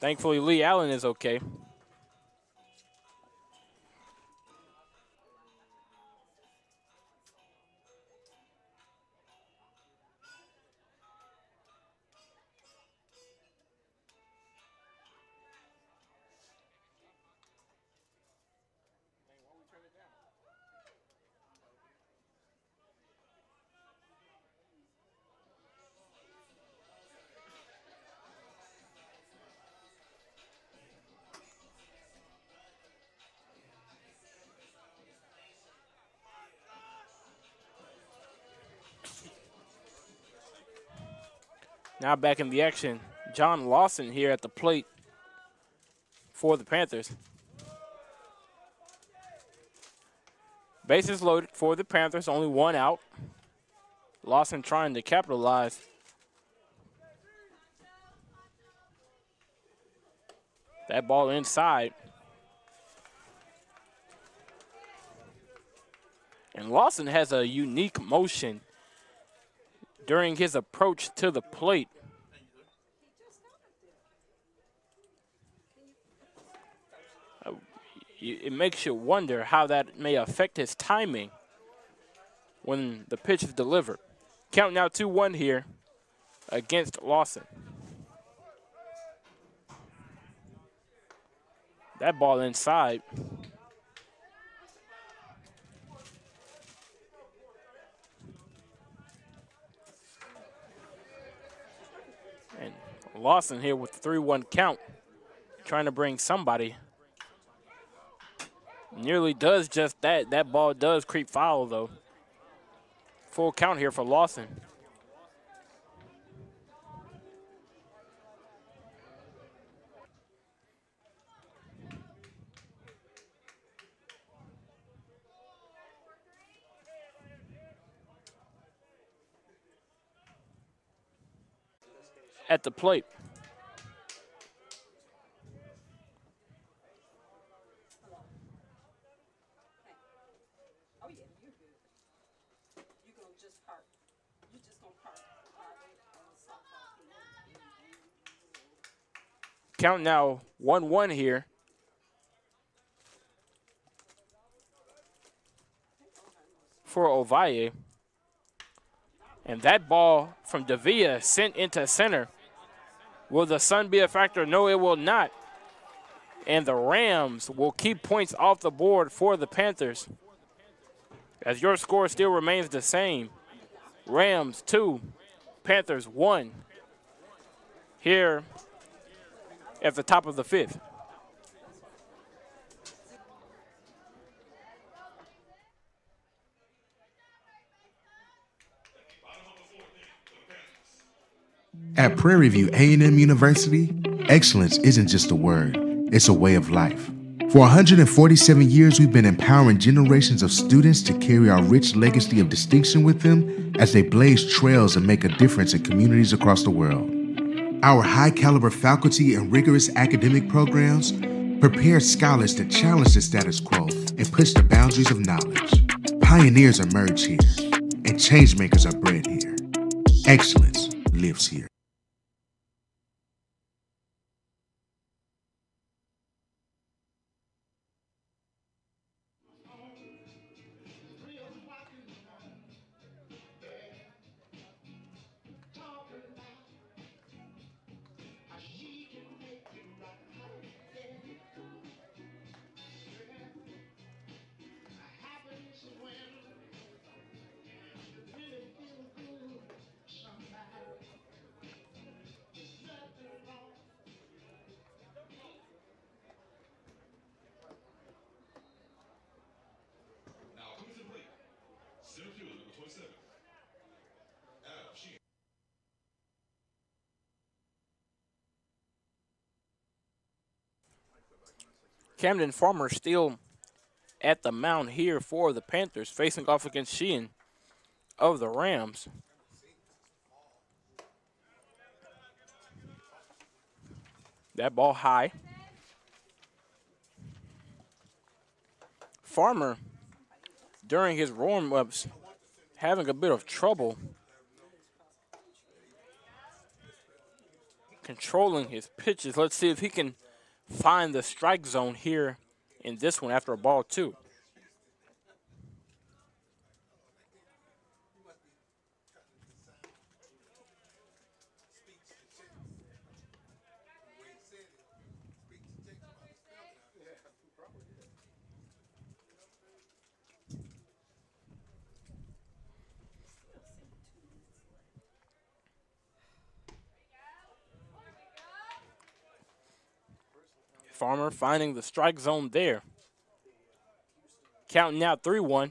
Thankfully, Lee Allen is okay. Now back in the action, John Lawson here at the plate for the Panthers. Bases loaded for the Panthers, only one out. Lawson trying to capitalize. That ball inside. And Lawson has a unique motion during his approach to the plate. Uh, It makes you wonder how that may affect his timing when the pitch is delivered. Count now 2 1 here against Lawson. That ball inside. And Lawson here with the 3 1 count, trying to bring somebody. Nearly does just that. That ball does creep foul, though. Full count here for Lawson. At the plate. Oh, yeah, you're good. You gonna just park. You just gonna park. All right, on the plate. Count now 1 1 here. For Ovalle. And that ball from Davia sent into center. Will the sun be a factor? No, it will not. And the Rams will keep points off the board for the Panthers. As your score still remains the same. Rams 2, Panthers 1. Here at the top of the fifth. At Prairie View A&M University, excellence isn't just a word, it's a way of life. For 147 years, we've been empowering generations of students to carry our rich legacy of distinction with them as they blaze trails and make a difference in communities across the world. Our high caliber faculty and rigorous academic programs prepare scholars to challenge the status quo and push the boundaries of knowledge. Pioneers emerge here, and changemakers are bred here. Excellence lives here. Camden Farmer still at the mound here for the Panthers, facing off against Sheehan of the Rams. That ball high. Farmer, during his warm ups, having a bit of trouble controlling his pitches. Let's see if he can find the strike zone here in this one after a ball two. Farmer finding the strike zone there. Counting out 3 1.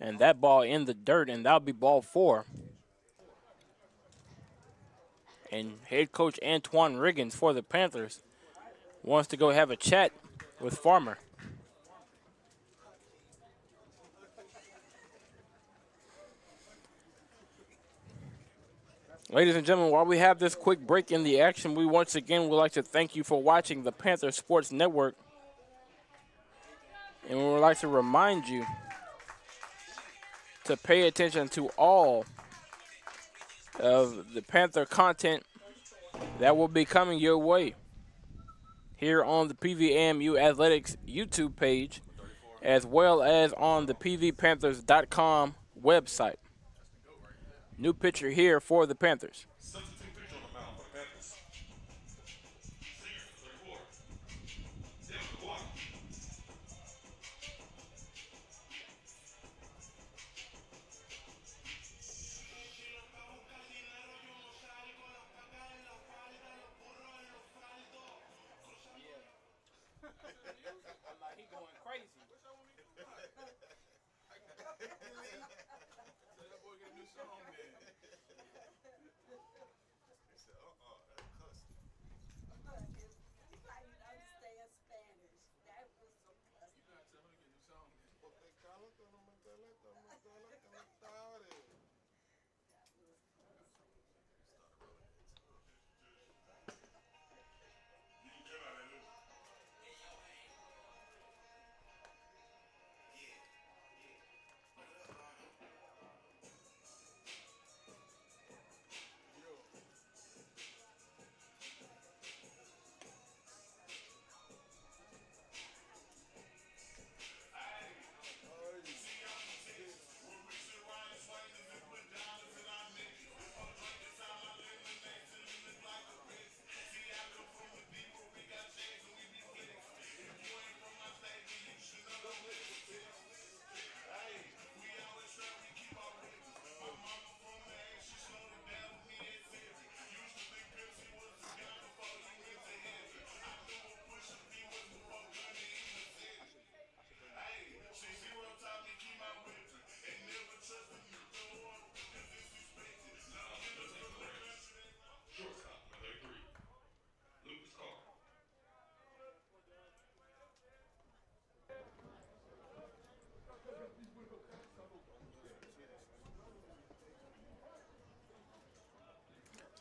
And that ball in the dirt, and that'll be ball four. And head coach Antoine Riggins for the Panthers wants to go have a chat with Farmer. Ladies and gentlemen, while we have this quick break in the action, we once again would like to thank you for watching the Panther Sports Network. And we would like to remind you to pay attention to all of the Panther content that will be coming your way here on the PVAMU Athletics YouTube page, as well as on the PVPanthers.com website. New pitcher here for the Panthers.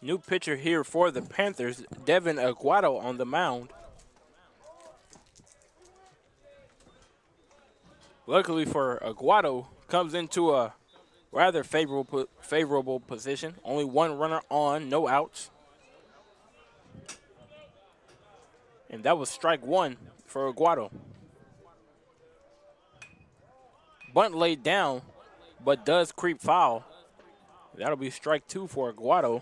New pitcher here for the Panthers, Devin Aguado on the mound. Luckily for Aguado, comes into a rather favorable favorable position. Only one runner on, no outs. And that was strike one for Aguado. Bunt laid down, but does creep foul. That'll be strike two for Aguado.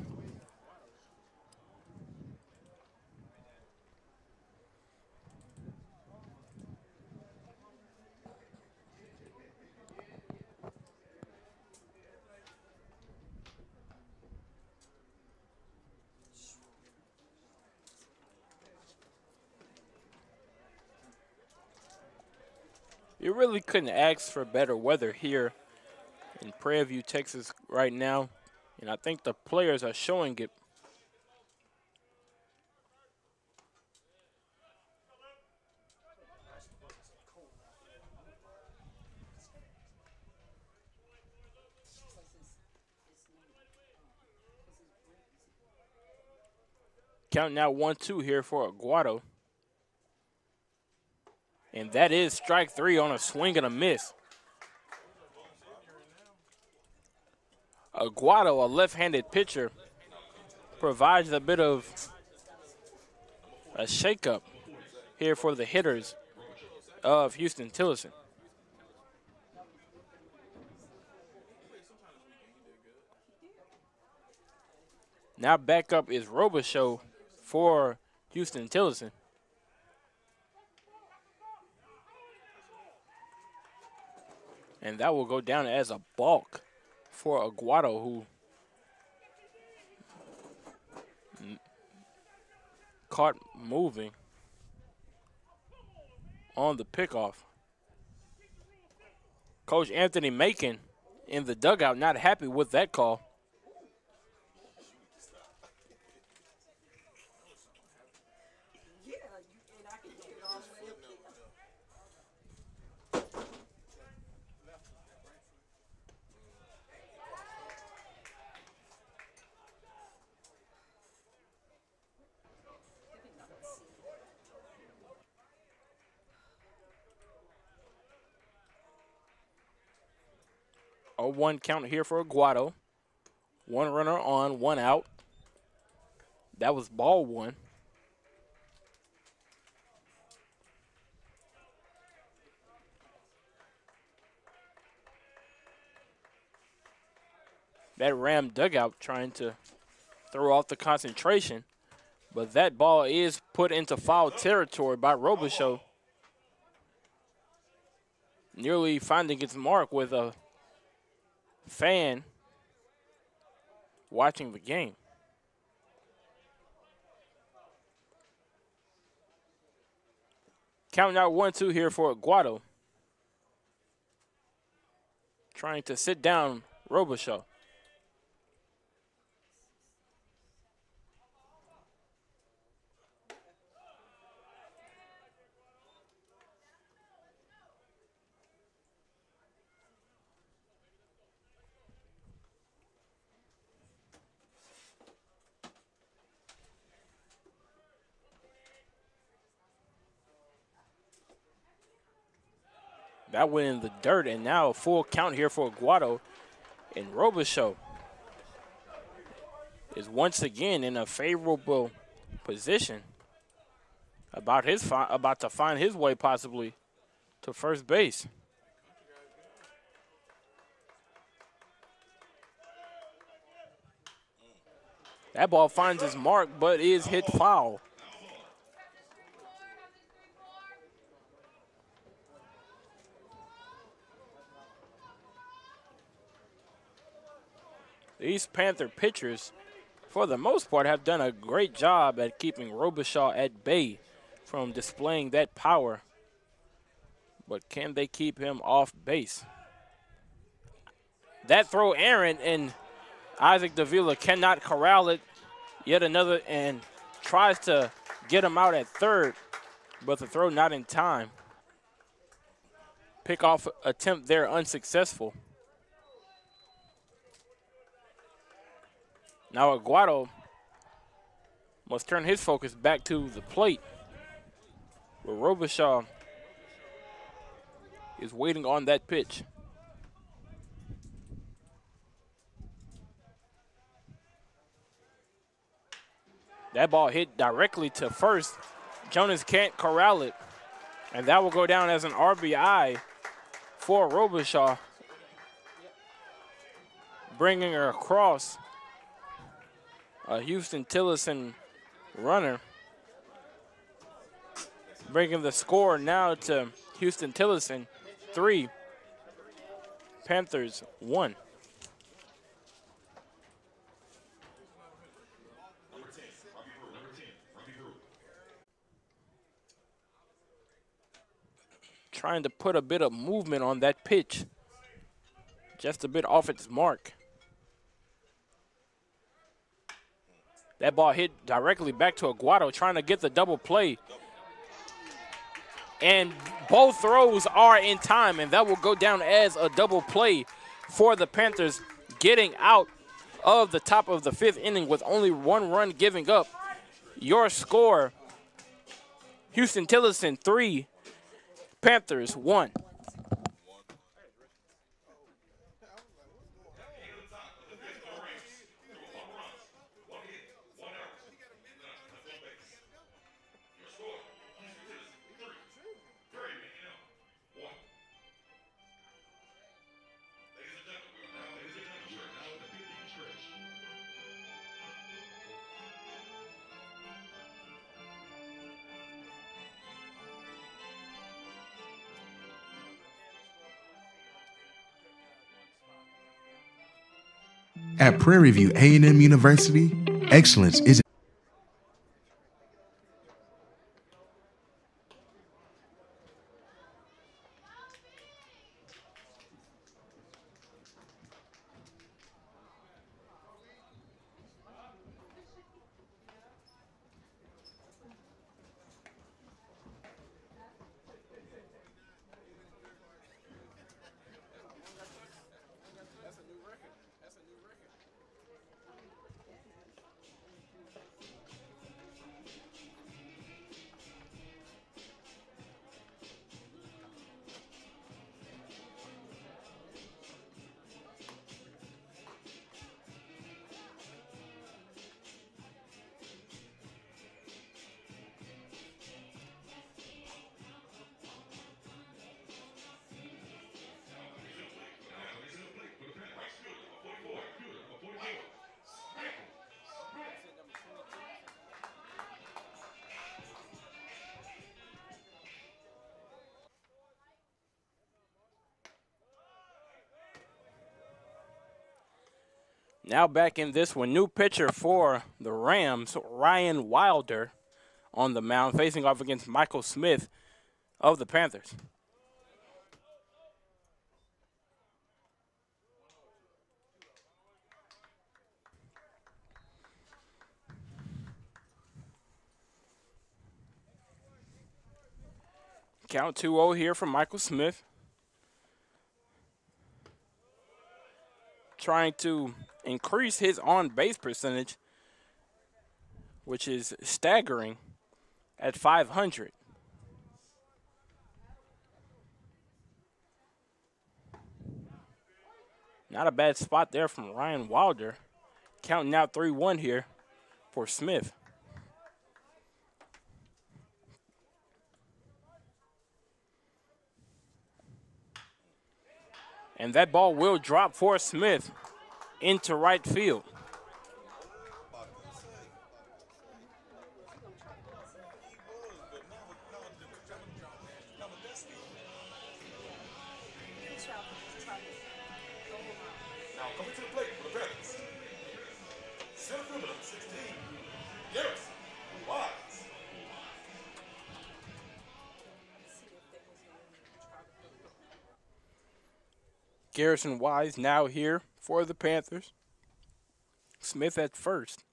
Really couldn't ask for better weather here in Prairie View, Texas right now. And I think the players are showing it. Counting out one two here for Aguado. And that is strike three on a swing and a miss. Aguado, a left-handed pitcher, provides a bit of a shakeup here for the hitters of Huston Tillotson. Now back up is Robichaux for Huston Tillotson. And that will go down as a balk for Aguado, who caught moving on the pickoff. Coach Anthony Macon in the dugout not happy with that call. Yeah, you, and I can hear it all the way up here. A one count here for Aguado. One runner on, one out. That was ball one. That Ram dugout trying to throw off the concentration. But that ball is put into foul territory by Robichaux. Nearly finding its mark with a fan watching the game. Counting out one, two here for Aguado. Trying to sit down Robichaux. That went in the dirt, and now a full count here for Aguado. And Robichaux is once again in a favorable position. About his about to find his way possibly to first base. That ball finds his mark, but is hit foul. These Panther pitchers, for the most part, have done a great job at keeping Robichaux at bay from displaying that power. But can they keep him off base? That throw, Aaron and Isaac Davila cannot corral it. Yet another and tries to get him out at third, but the throw not in time. Pickoff attempt there unsuccessful. Now Aguado must turn his focus back to the plate. Where Robichaux is waiting on that pitch. That ball hit directly to first. Jonas can't corral it. And that will go down as an RBI for Robichaux. Bringing her across a Huston Tillotson runner. Bringing the score now to Huston Tillotson, three. Panthers, one. Trying to put a bit of movement on that pitch. Just a bit off its mark. That ball hit directly back to Aguado, trying to get the double play. And both throws are in time, and that will go down as a double play for the Panthers, getting out of the top of the fifth inning with only one run giving up. Your score Huston Tillotson, three, Panthers, one. Prairie View A&M University, excellence isn't Now back in this one, new pitcher for the Rams, Ryan Wilder, on the mound, facing off against Michael Smith of the Panthers. Count 2-0 here from Michael Smith. Trying to increase his on base percentage, which is staggering at 500. Not a bad spot there from Ryan Wilder. Counting out 3 1 here for Smith. And that ball will drop for Smith into right field. Garrison Wise now here for the Panthers. Smith at first.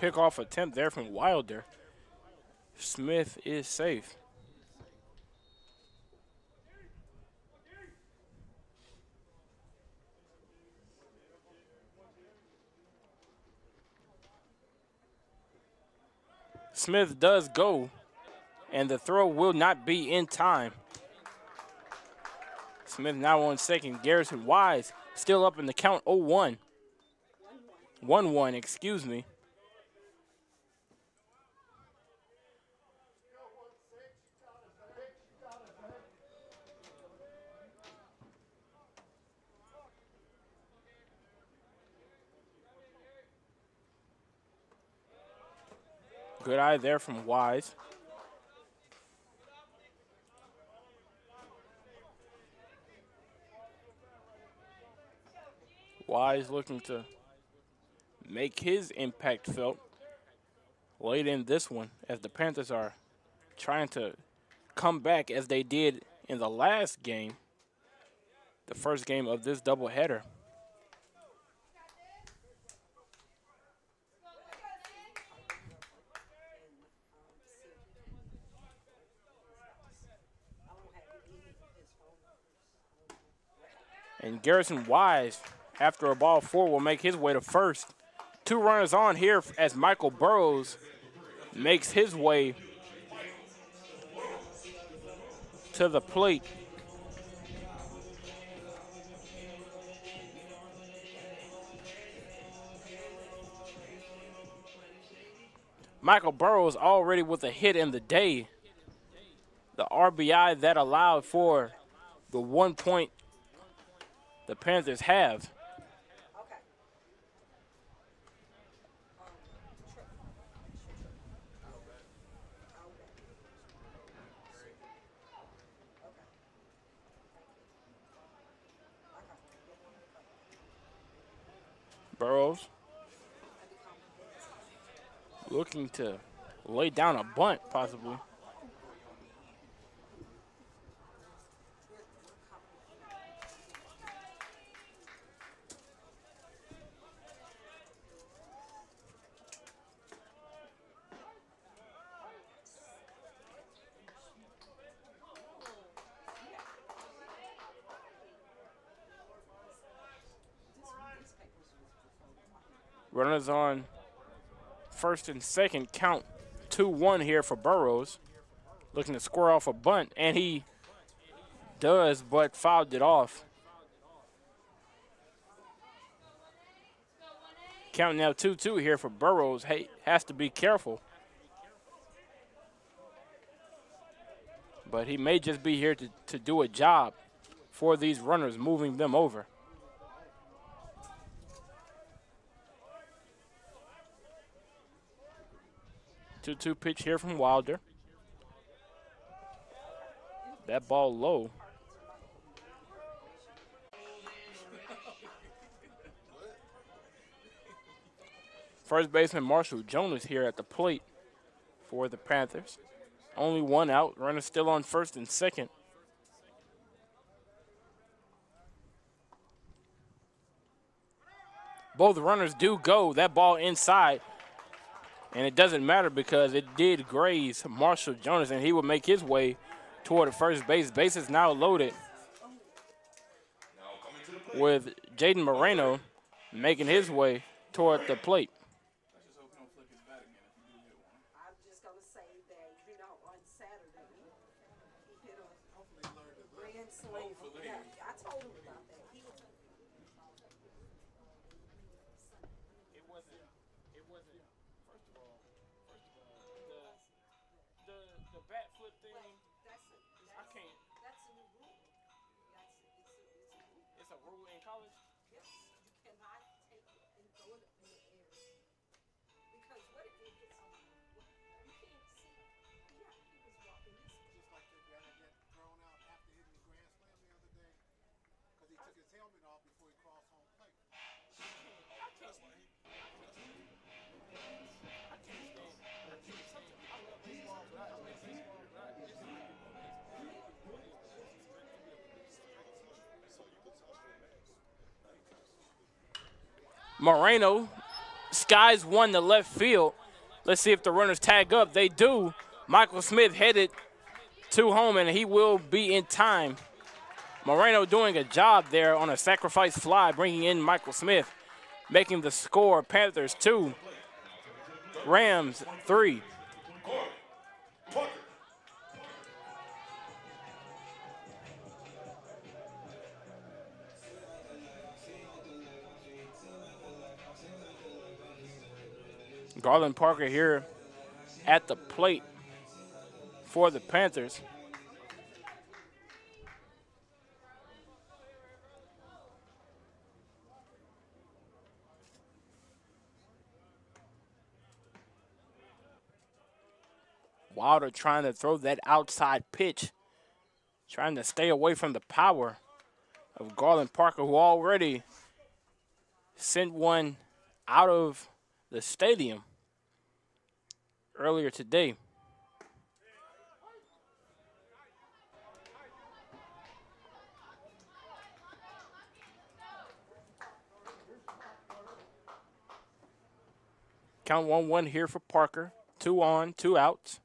Pickoff attempt there from Wilder. Smith is safe. Smith does go, and the throw will not be in time. Smith now on second. Garrison Wise still up in the count 0 1. 1 1, excuse me. Good eye there from Wise. Wise looking to make his impact felt late in this one as the Panthers are trying to come back as they did in the last game, the first game of this doubleheader. And Garrison Wise, after a ball four, will make his way to first. Two runners on here as Michael Burrows makes his way to the plate. Michael Burrows already with a hit in the day. The RBI that allowed for the one point the Panthers have. Burrows looking to lay down a bunt, possibly. Runners on first and second count 2-1 here for Burrows. Looking to square off a bunt, and he does, but fouled it off. Count now 2-2 here for Burrows. Hey, has to be careful. But he may just be here to, to do a job for these runners, moving them over. 2 2 pitch here from Wilder. That ball low. First baseman Marshall Jonas here at the plate for the Panthers. Only one out, runner still on first and second. Both runners do go. That ball inside. And it doesn't matter because it did graze Marshall Jonas, and he will make his way toward the first base. Base is now loaded with Jaden Moreno making his way toward the plate. Moreno skies one to left field. Let's see if the runners tag up. They do. Michael Smith headed to home, and he will be in time. Moreno doing a job there on a sacrifice fly, bringing in Michael Smith, making the score Panthers 2, Rams 3. Garland Parker here at the plate for the Panthers. Wilder trying to throw that outside pitch, trying to stay away from the power of Garland Parker, who already sent one out of the stadium earlier today. Count 1 1 here for Parker. Two on, two outs.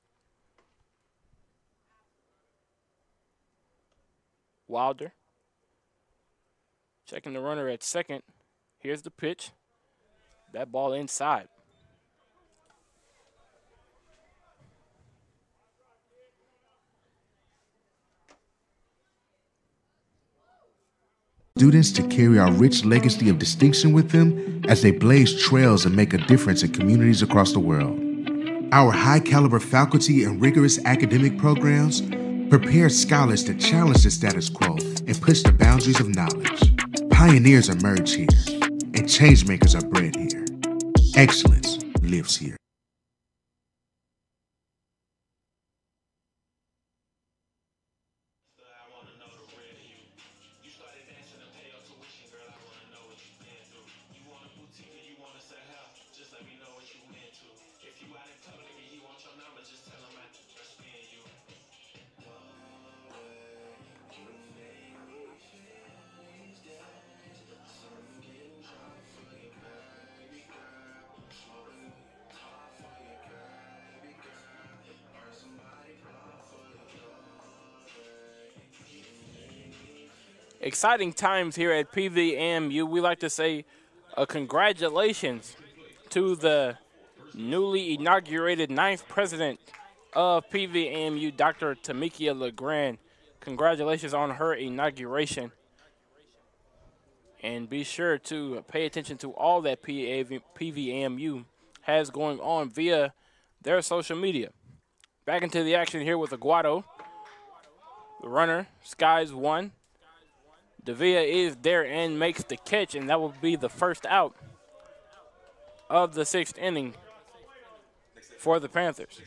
Wilder. Checking the runner at second. Here's the pitch. That ball inside. Students to carry our rich legacy of distinction with them as they blaze trails and make a difference in communities across the world. Our high caliber faculty and rigorous academic programs prepare scholars to challenge the status quo and push the boundaries of knowledge. Pioneers emerge here, and changemakers are bred here. Excellence lives here. Exciting times here at PVAMU. We like to say a congratulations to the newly inaugurated ninth president of PVAMU, Dr. Tomikia LeGrande. Congratulations on her inauguration. And be sure to pay attention to all that PVAMU has going on via their social media. Back into the action here with Aguado. The runner, Skies one. Davia is there and makes the catch, and that will be the first out of the sixth inning for the Panthers.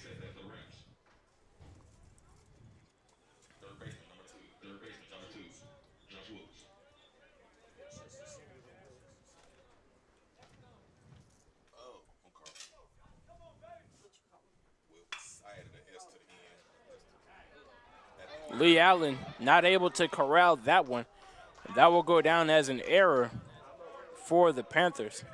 Lee Allen not able to corral that one. That will go down as an error for the Panthers.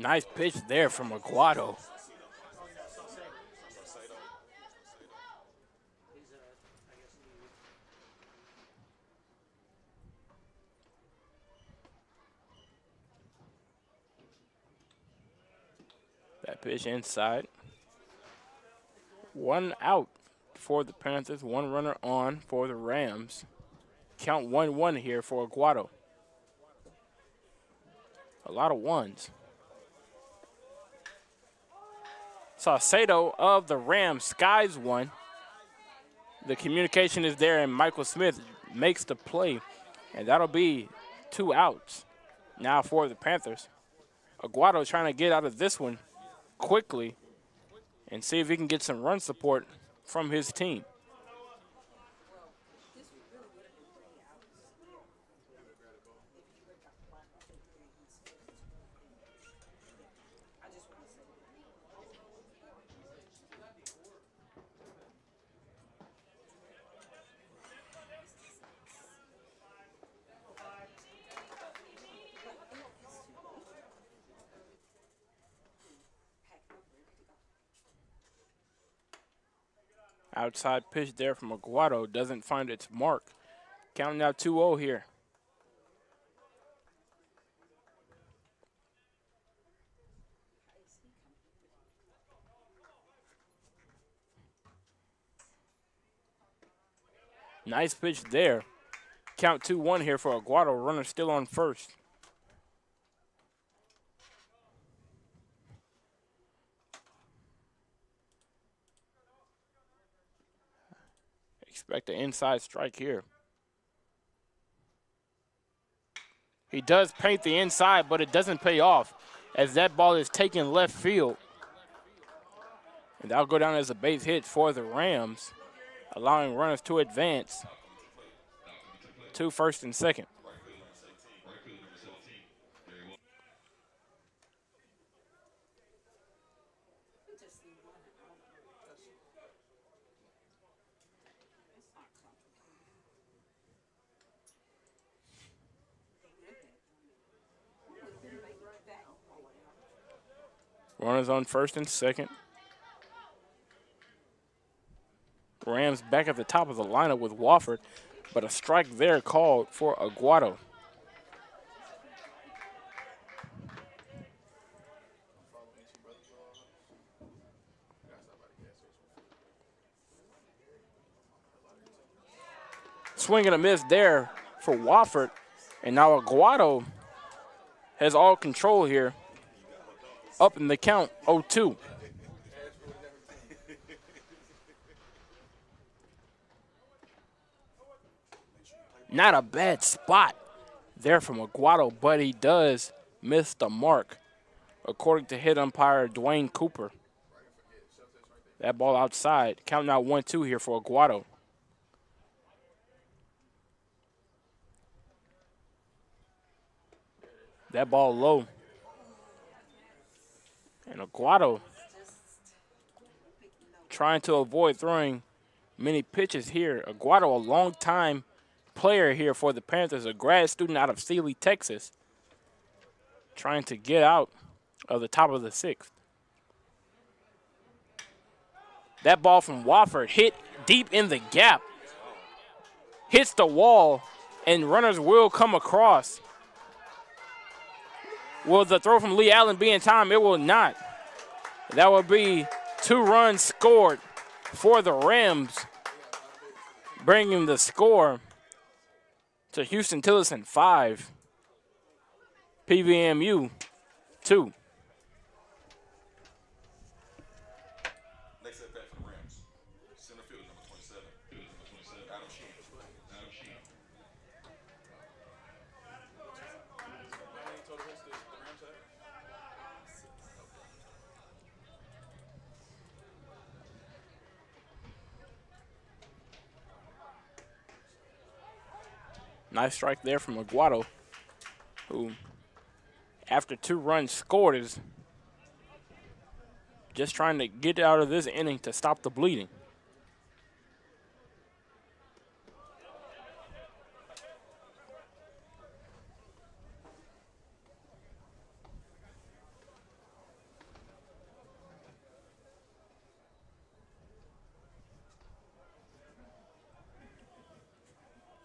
Nice pitch there from Aguado. That pitch inside. One out for the Panthers, one runner on for the Rams. Count 1-1 here for Aguado. A lot of ones. Saucedo of the Rams skies one. The communication is there, and Michael Smith makes the play. And that'll be two outs now for the Panthers. Aguado trying to get out of this one quickly and see if he can get some run support from his team. Outside pitch there from Aguado doesn't find its mark. Counting out 2-0 here. Nice pitch there. Count 2-1 here for Aguado. Runner still on first. Expect an inside strike here. He does paint the inside, but it doesn't pay off as that ball is taken left field. And that'll go down as a base hit for the Rams, allowing runners to advance to first and second. Runners on first and second. Rams back at the top of the lineup with Wofford, but a strike there called for Aguado. Swing and a miss there for Wofford, and now Aguado has all control here. Up in the count, 0-2. Not a bad spot there from Aguado, but he does miss the mark, according to hit umpire Dwayne Cooper. That ball outside. Counting out 1-2 here for Aguado. That ball low. And Aguado trying to avoid throwing many pitches here. Aguado, a long time player here for the Panthers, a grad student out of Sealy, Texas, trying to get out of the top of the sixth. That ball from Wofford hit deep in the gap, hits the wall, and runners will come across. Will the throw from Lee Allen be in time? It will not. That will be two runs scored for the Rams, bringing the score to Huston Tillotson 5, PVAMU 2. Next at bat for the Rams. Center field, number 27. Number 27. Adam Sheen. Adam Sheen. Nice strike there from Aguado, who, after two runs scored, is just trying to get out of this inning to stop the bleeding.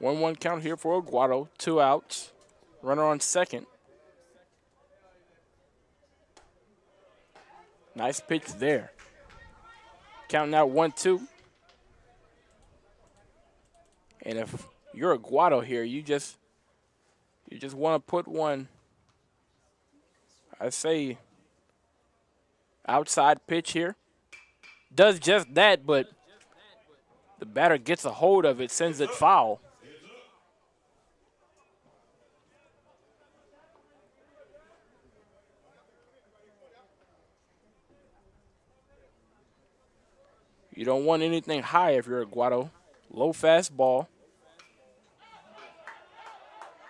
One one count here for Aguado. Two outs. Runner on second. Nice pitch there. Counting out one two. And if you're Aguado here, you just you just want to put one. I say outside pitch here. Does just that, but the batter gets a hold of it, sends it foul. You don't want anything high if you're Aguado. Low fastball.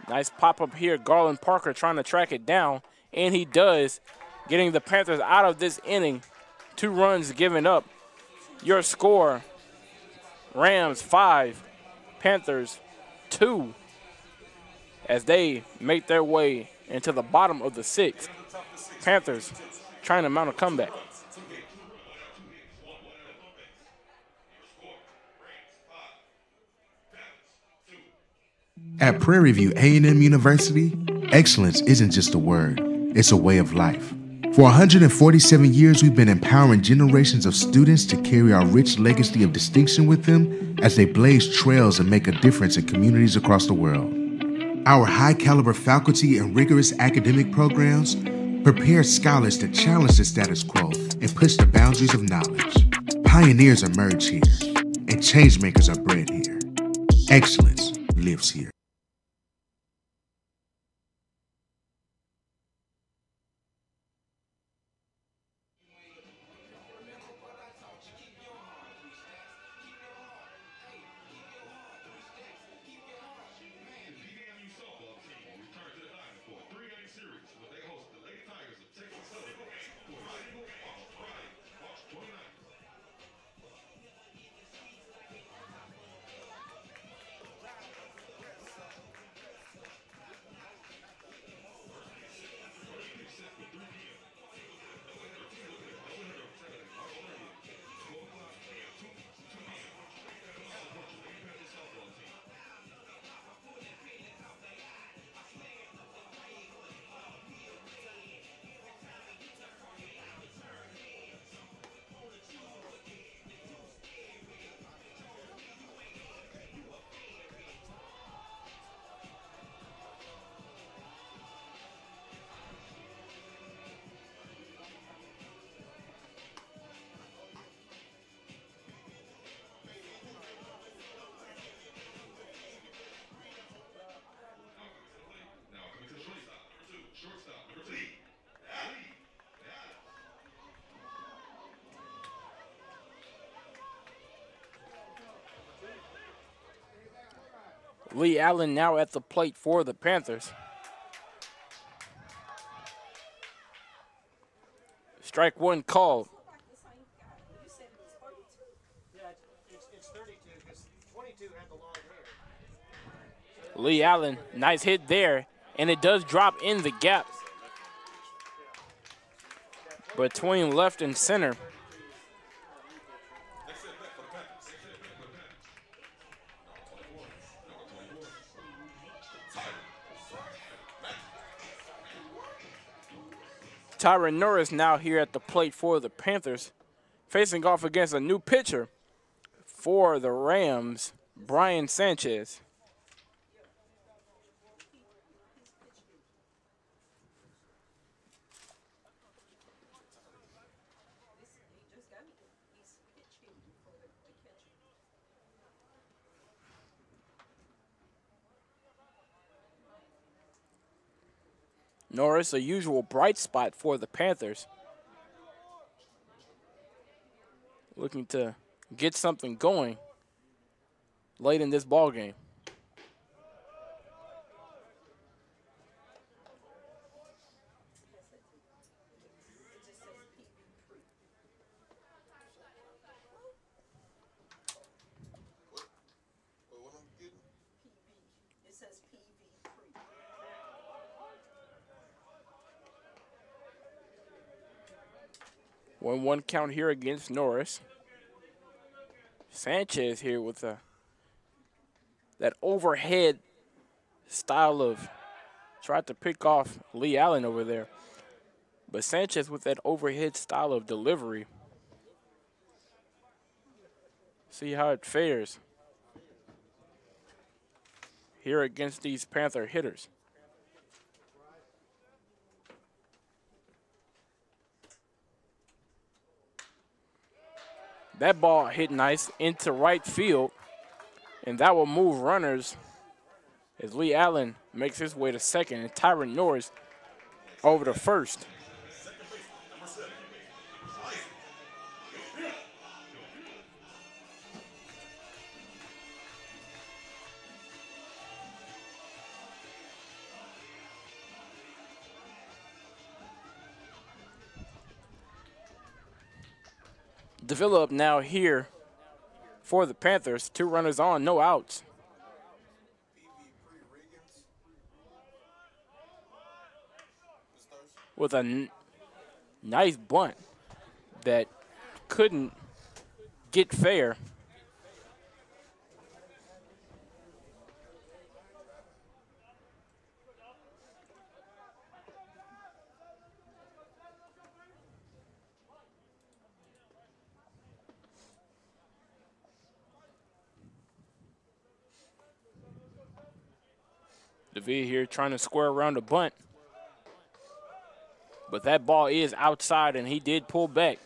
Nice pop up here. Garland Parker trying to track it down, and he does, getting the Panthers out of this inning. Two runs given up. Your score Rams five, Panthers two, as they make their way into the bottom of the sixth. Panthers trying to mount a comeback. At Prairie View A&M University, excellence isn't just a word, it's a way of life. For 147 years, we've been empowering generations of students to carry our rich legacy of distinction with them as they blaze trails and make a difference in communities across the world. Our high caliber faculty and rigorous academic programs prepare scholars to challenge the status quo and push the boundaries of knowledge. Pioneers emerge here, and changemakers are bred here. Excellence lives here. Lee Allen now at the plate for the Panthers. Strike one called. Like the same guy. You said he was 32. Yeah, it's, it's 32 because 22 had the long hair. Lee Allen, nice hit there, and it does drop in the gap between left and center. Tyron Norris now here at the plate for the Panthers, facing off against a new pitcher for the Rams, Brian Sanchez. This, he just got it. He's pitch hit before they they catch him. Norris, a usual bright spot for the Panthers. Looking to get something going late in this ball game. One count here against Norris. Sanchez here with a that overhead style of tried to pick off Lee Allen over there. But Sanchez with that overhead style of delivery. See how it fares here against these Panther hitters. That ball hit nice into right field, and that will move runners as Lee Allen makes his way to second and Tyron Norris over to first. Davila now here for the Panthers. Two runners on, no outs. With a nice bunt that couldn't get fair. Davila here trying to square around a bunt. But that ball is outside, and he did pull back.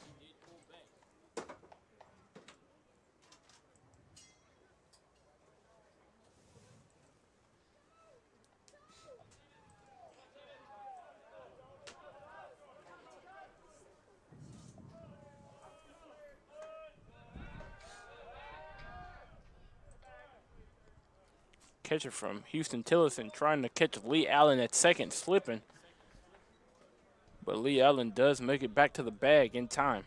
Catcher from Huston Tillotson trying to catch Lee Allen at second, slipping. But Lee Allen does make it back to the bag in time.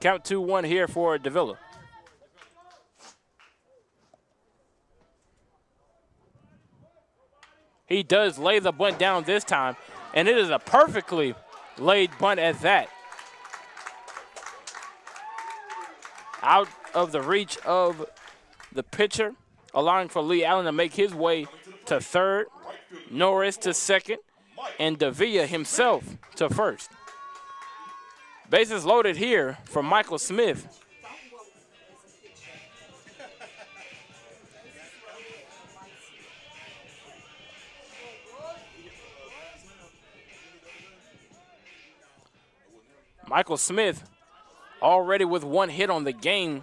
Count 2 1 here for Davila. He does lay the bunt down this time, and it is a perfectly laid bunt at that. Out of the reach of the pitcher, allowing for Lee Allen to make his way to third, Norris to second, and Davila himself to first. Bases loaded here for Michael Smith. Michael Smith already with one hit on the game.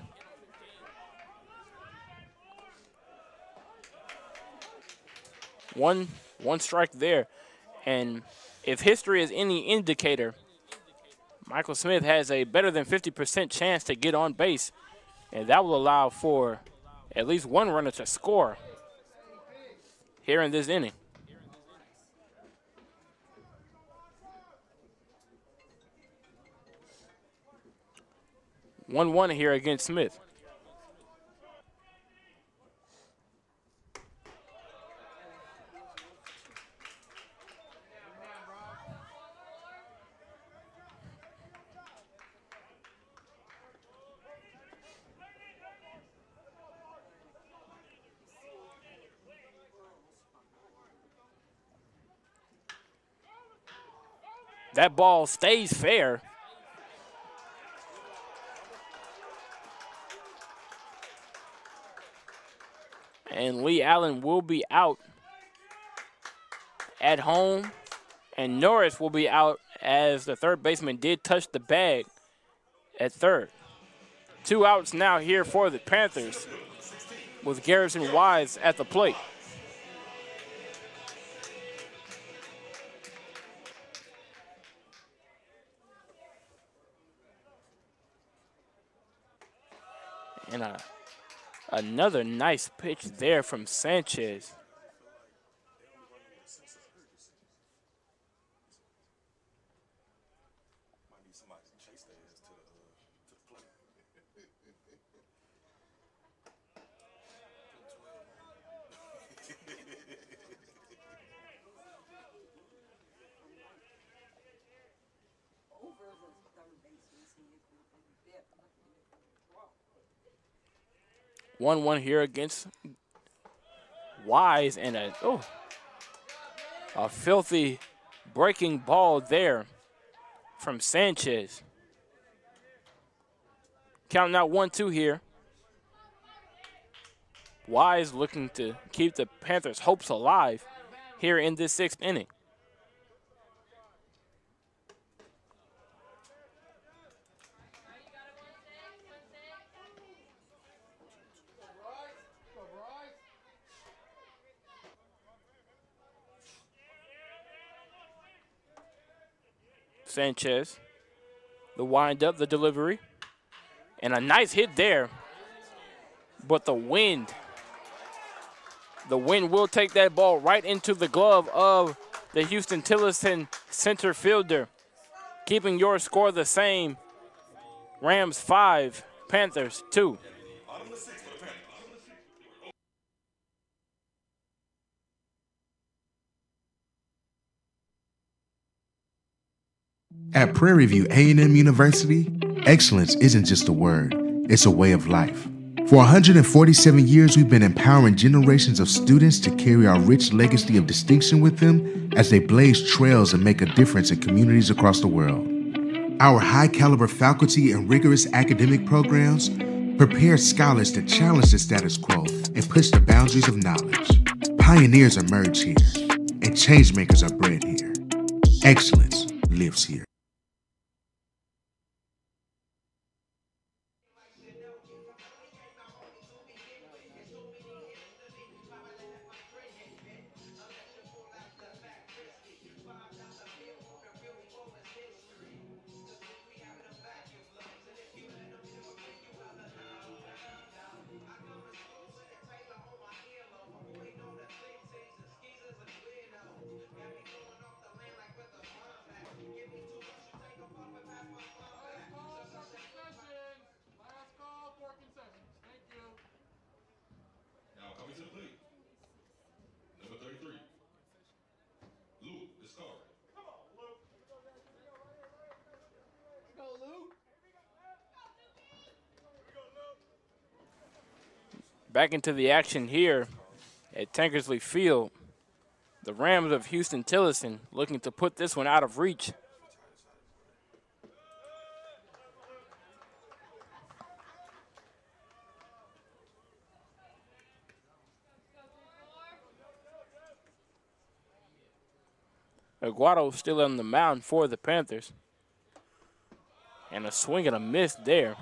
One one strike there. And if history is any indicator, Michael Smith has a better than 50% chance to get on base. And that will allow for at least one runner to score here in this inning. One one here against Smith. That ball stays fair. And Lee Allen will be out at home. And Norris will be out as the third baseman did touch the bag at third. Two outs now here for the Panthers with Garrison Wise at the plate. Another nice pitch there from Sanchez. Might need somebody to chase their ass to the, uh, to the plate. Over the third baseman, see if we can dip. 1 1 here against Wise and a oh a filthy breaking ball there from Sanchez. Counting out 1 2 here. Wise looking to keep the Panthers' hopes alive here in this sixth inning. Sanchez. The wind up, the delivery. And a nice hit there. But the wind, the wind will take that ball right into the glove of the Huston Tillotson center fielder. Keeping your score the same. Rams five, Panthers two. At Prairie View A&M University, excellence isn't just a word, it's a way of life. For 147 years, we've been empowering generations of students to carry our rich legacy of distinction with them as they blaze trails and make a difference in communities across the world. Our high caliber faculty and rigorous academic programs prepare scholars to challenge the status quo and push the boundaries of knowledge. Pioneers emerge here, and changemakers are bred here. Excellence lives here. Back into the action here at Tankersley Field. The Rams of Huston Tillotson looking to put this one out of reach. Aguado still on the mound for the Panthers. And a swing and a miss there.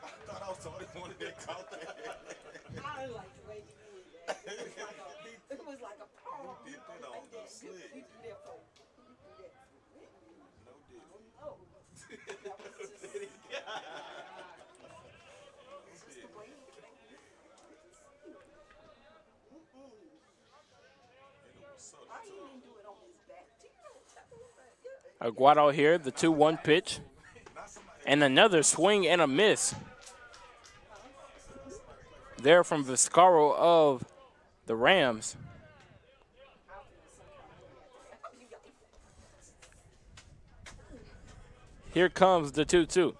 I thought I was the only one that caught that. I like the way you did that. It was like a, it was like a poem. Did that on the slick. You do that for. No Aguado here, the 2 1 pitch. And another swing and a miss. There from Viscaro of the Rams. Here comes the 2 2.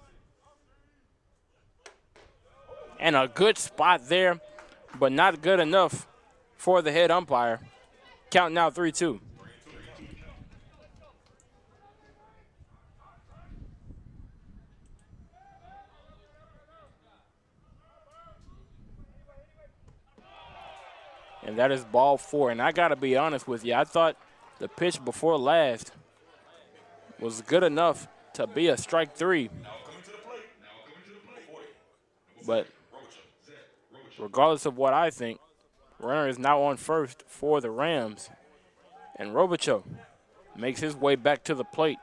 And a good spot there, but not good enough for the head umpire. Count now 3 2. And that is ball four. And I got to be honest with you, I thought the pitch before last was good enough to be a strike three. But regardless of what I think, runner is now on first for the Rams. And Robicho makes his way back to the plate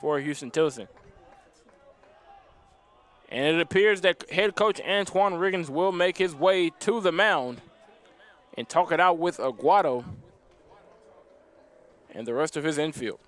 for Huston Tillotson. And it appears that head coach Auntwan Riggins will make his way to the mound and talk it out with Aguado and the rest of his infield.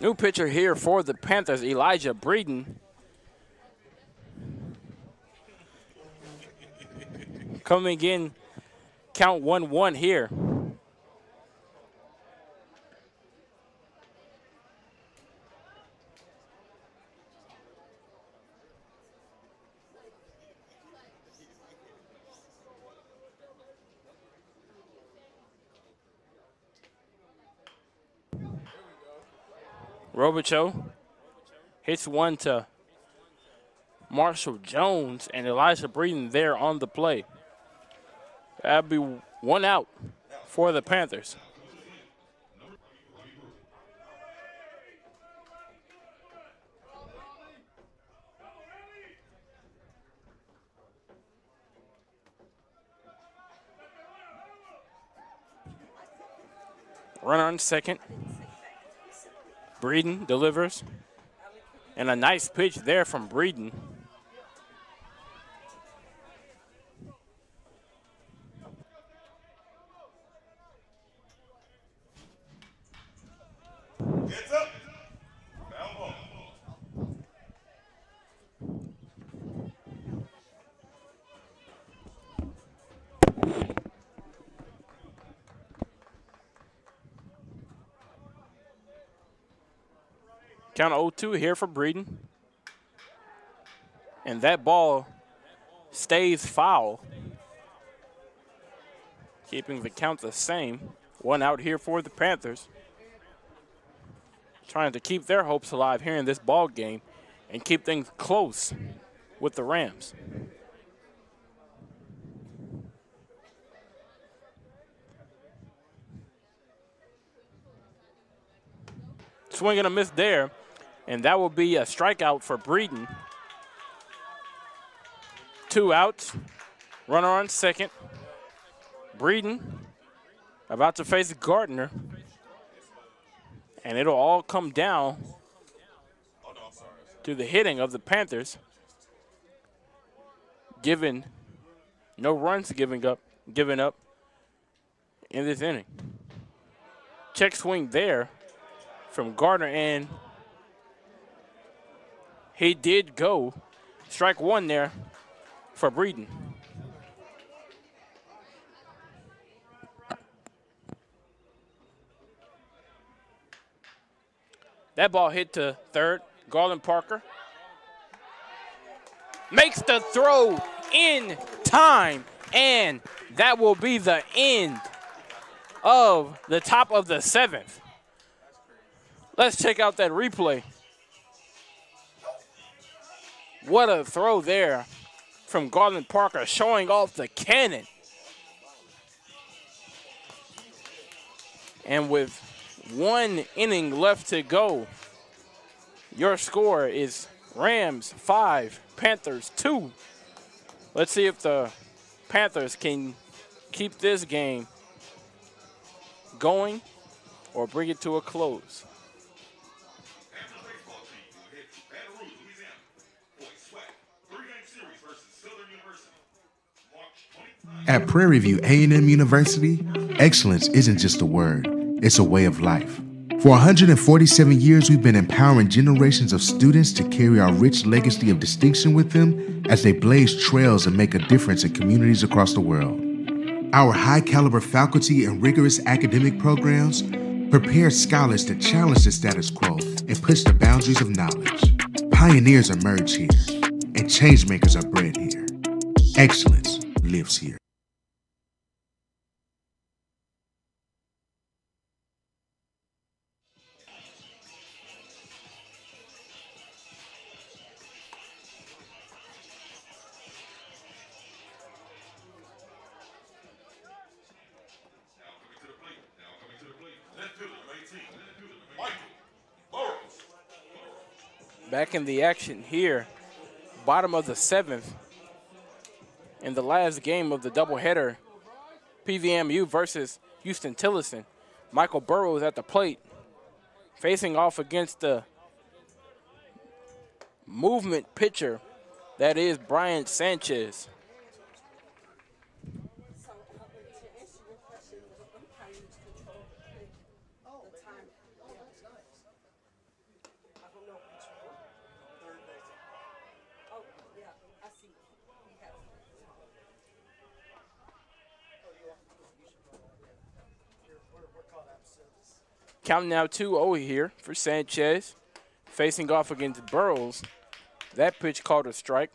New pitcher here for the Panthers, Elijah Breeden. Coming in, count 1 1 here. Robicho hits one to Marshall Jones and Elijah Breeden there on the play. That'd be one out for the Panthers. Runner on second. Breeden delivers. And a nice pitch there from Breeden. Count 0-2 here for Breeden. And that ball stays foul. Keeping the count the same. One out here for the Panthers. Trying to keep their hopes alive here in this ball game and keep things close with the Rams. Swing and a miss there. And that will be a strikeout for Breeden. Two outs. Runner on second. Breeden about to face Gardner. And it'll all come down to the hitting of the Panthers. Given no runs giving up given up in this inning. Check swing there from Gardner and he did go strike one there for Breeden. That ball hit to third. Garland Parker makes the throw in time, and that will be the end of the top of the seventh. Let's check out that replay. What a throw there from Garland Parker, showing off the cannon. And with one inning left to go, your score is Rams 5, Panthers 2. Let's see if the Panthers can keep this game going or bring it to a close. At Prairie View A&M University, excellence isn't just a word, it's a way of life. For 147 years, we've been empowering generations of students to carry our rich legacy of distinction with them as they blaze trails and make a difference in communities across the world. Our high caliber faculty and rigorous academic programs prepare scholars to challenge the status quo and push the boundaries of knowledge. Pioneers emerge here, and changemakers are bred here. Excellence lives here. Back in the action here, bottom of the seventh, in the last game of the doubleheader, PVAMU versus Huston Tillotson. Michael Burrows at the plate, facing off against the movement pitcher that is Brian Sanchez. So, uh, to answer your question, the umpires control the, the time. Oh, that's nice. I don't know which one. Third base. Oh, yeah, I see. He has it. Oh, you are, you should know that, yeah. You're, we're, we're caught up Counting now 2-0 here for Sanchez, facing off against Burrows. That pitch called a strike.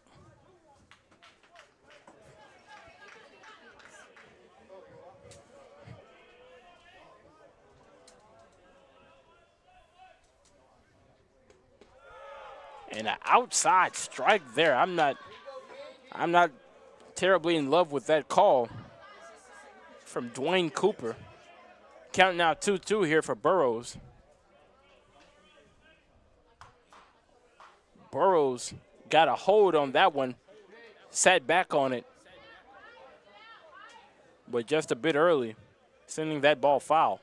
And an outside strike there. I'm not I'm not terribly in love with that call from Dwayne Cooper. Counting now 2-2 here for Burrows. Burrows got a hold on that one, sat back on it, but just a bit early, sending that ball foul.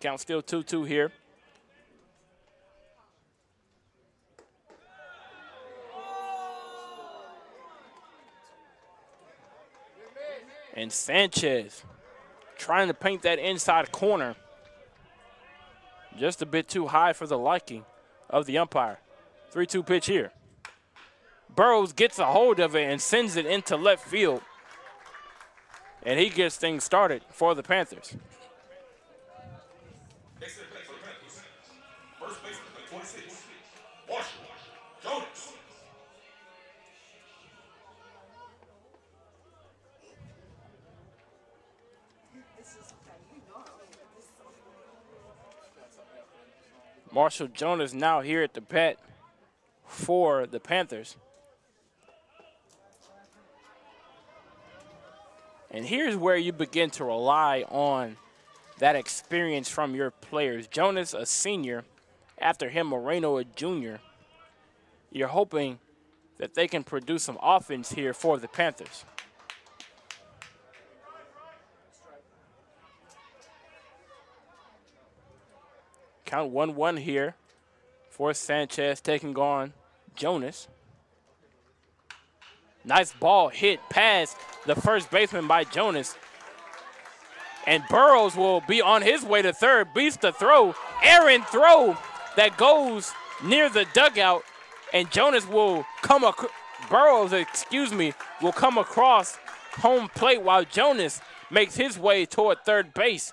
Count still 2 2 here. And Sanchez trying to paint that inside corner. Just a bit too high for the liking of the umpire. 3 2 pitch here. Burrows gets a hold of it and sends it into left field. And he gets things started for the Panthers. Marshall Jonas now here at the pet for the Panthers. And here's where you begin to rely on that experience from your players. Jonas, a senior, after him, Moreno, a junior. You're hoping that they can produce some offense here for the Panthers. Count 1 1 here for Sanchez taking on Jonas. Nice ball hit past the first baseman by Jonas. And Burrows will be on his way to third. Beats the throw. Aaron throw that goes near the dugout. And Jonas will come ac- Burrows, excuse me, will come across home plate while Jonas makes his way toward third base.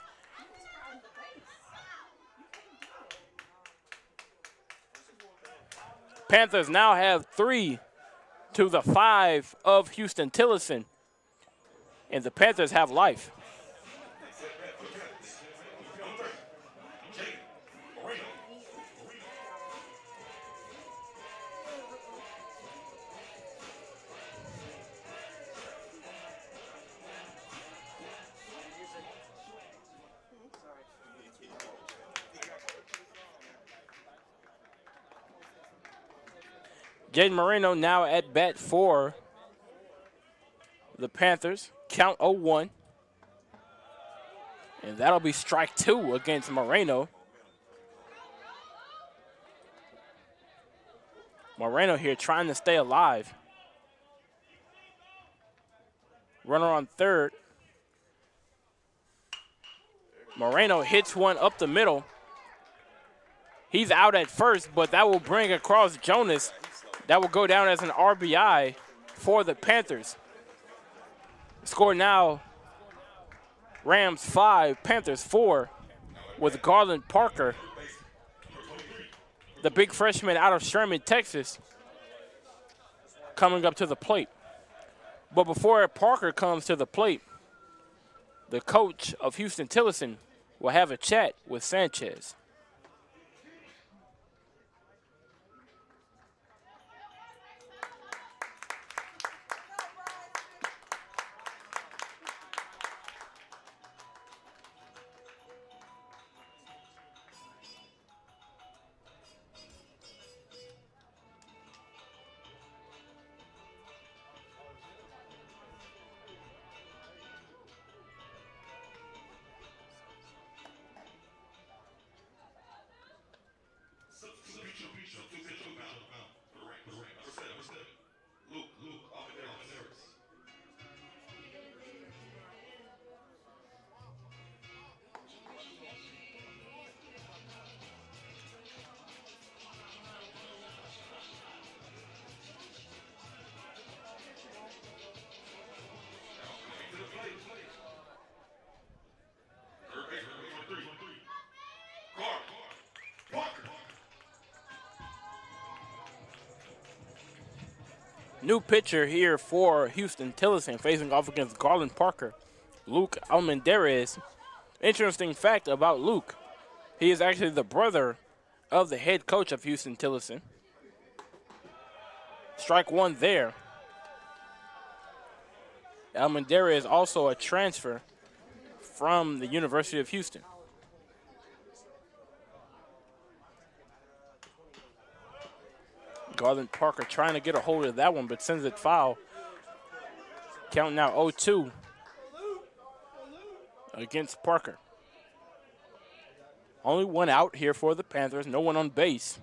Panthers now have three to the five of Huston Tillotson. And the Panthers have life. Jaden Moreno now at bat for the Panthers. Count 0 1. And that'll be strike two against Moreno. Moreno here trying to stay alive. Runner on third. Moreno hits one up the middle. He's out at first, but that will bring across Jonas. That will go down as an RBI for the Panthers. Score now Rams 5, Panthers 4 with Garland Parker, the big freshman out of Sherman, Texas, coming up to the plate. But before Parker comes to the plate, the coach of Huston Tillotson will have a chat with Sanchez. New pitcher here for Huston Tillotson facing off against Garland Parker, Luke Almendarez. Interesting fact about Luke, he is actually the brother of the head coach of Huston Tillotson. Strike one there. Almendarez is also a transfer from the University of Houston. Garland Parker trying to get a hold of that one, but sends it foul. Count now 0-2 against Parker. Only one out here for the Panthers, no one on base.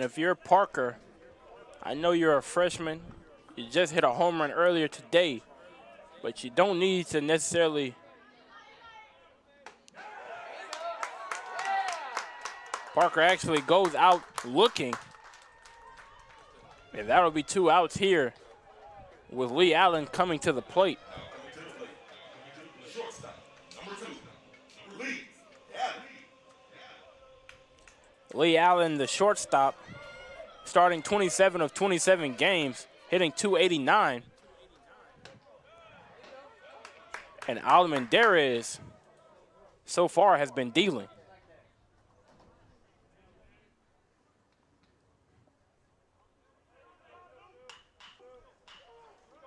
And if you're Parker, I know you're a freshman. You just hit a home run earlier today, but you don't need to necessarily. Parker actually goes out looking. And that'll be two outs here with Lee Allen coming to the plate. Shortstop, number two, Lee Allen. Lee Allen, the shortstop, starting 27 of 27 games, hitting 289. And Almendarez so far has been dealing.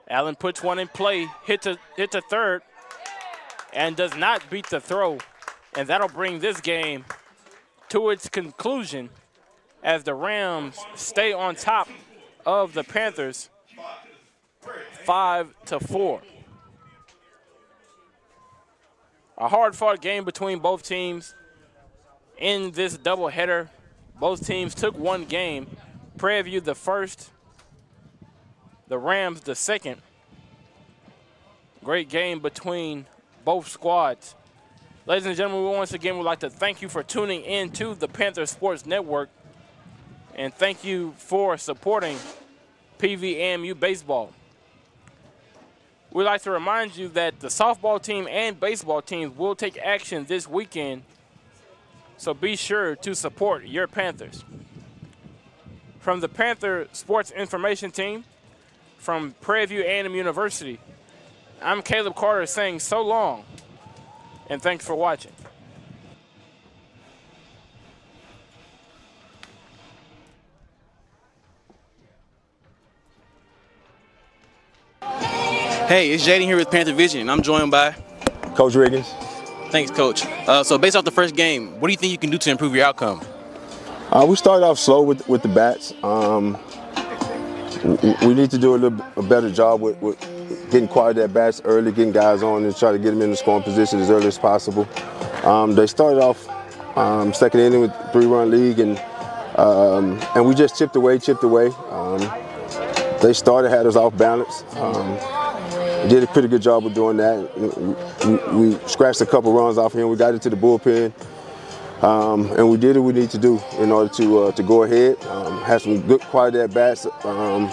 Allen puts one in play, hits a hits a third, and does not beat the throw. And that'll bring this game to its conclusion as the Rams stay on top of the Panthers five to four. A hard fought game between both teams in this doubleheader. Both teams took one game. Prairie View the first, the Rams the second. Great game between both squads. Ladies and gentlemen, we once again would like to thank you for tuning in to the Panther Sports Network. And thank you for supporting PVAMU Baseball. We'd like to remind you that the softball team and baseball teams will take action this weekend. So be sure to support your Panthers. From the Panther Sports Information Team, from Prairie View A&M University, I'm Caleb Carter saying so long and thanks for watching. Hey, it's Jaden here with Panther Vision, and I'm joined by. Coach Riggins. Thanks, Coach. Uh, so, based off the first game, what do you think you can do to improve your outcome? Uh, we started off slow with, with the bats. Um, we need to do a little a better job with, with getting quality at bats early, getting guys on, and try to get them in the scoring position as early as possible. Um, they started off um, second inning with three-run league, and um, and we just chipped away, chipped away. Um, they started had us off balance. Um, did a pretty good job of doing that. We, we scratched a couple runs off him. We got into the bullpen. Um, and we did what we need to do in order to uh, to go ahead. Um, had some good quality at bats um,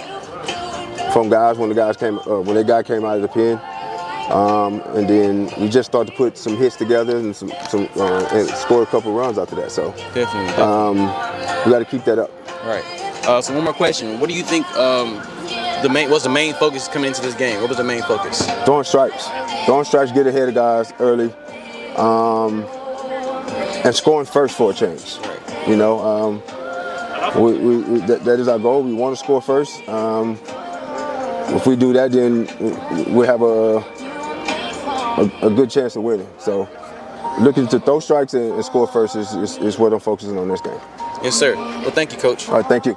from guys when the guys came uh, when that guy came out of the pen, um, and then we just started to put some hits together and some some uh, and score a couple runs after that. So Definitely. definitely. um, we got to keep that up. All right. Uh, so, one more question. What do you think um, the main was the main focus coming into this game? What was the main focus? Throwing strikes, throwing strikes, get ahead of guys early, um, and scoring first for a change. You know, um, we, we, we, that, that is our goal. We want to score first. If we do that, then we have a, a, a good chance of winning. So, looking to throw strikes and, and score first is, is, is what I'm focusing on this game. Yes, sir. Well, thank you, Coach. All right, thank you.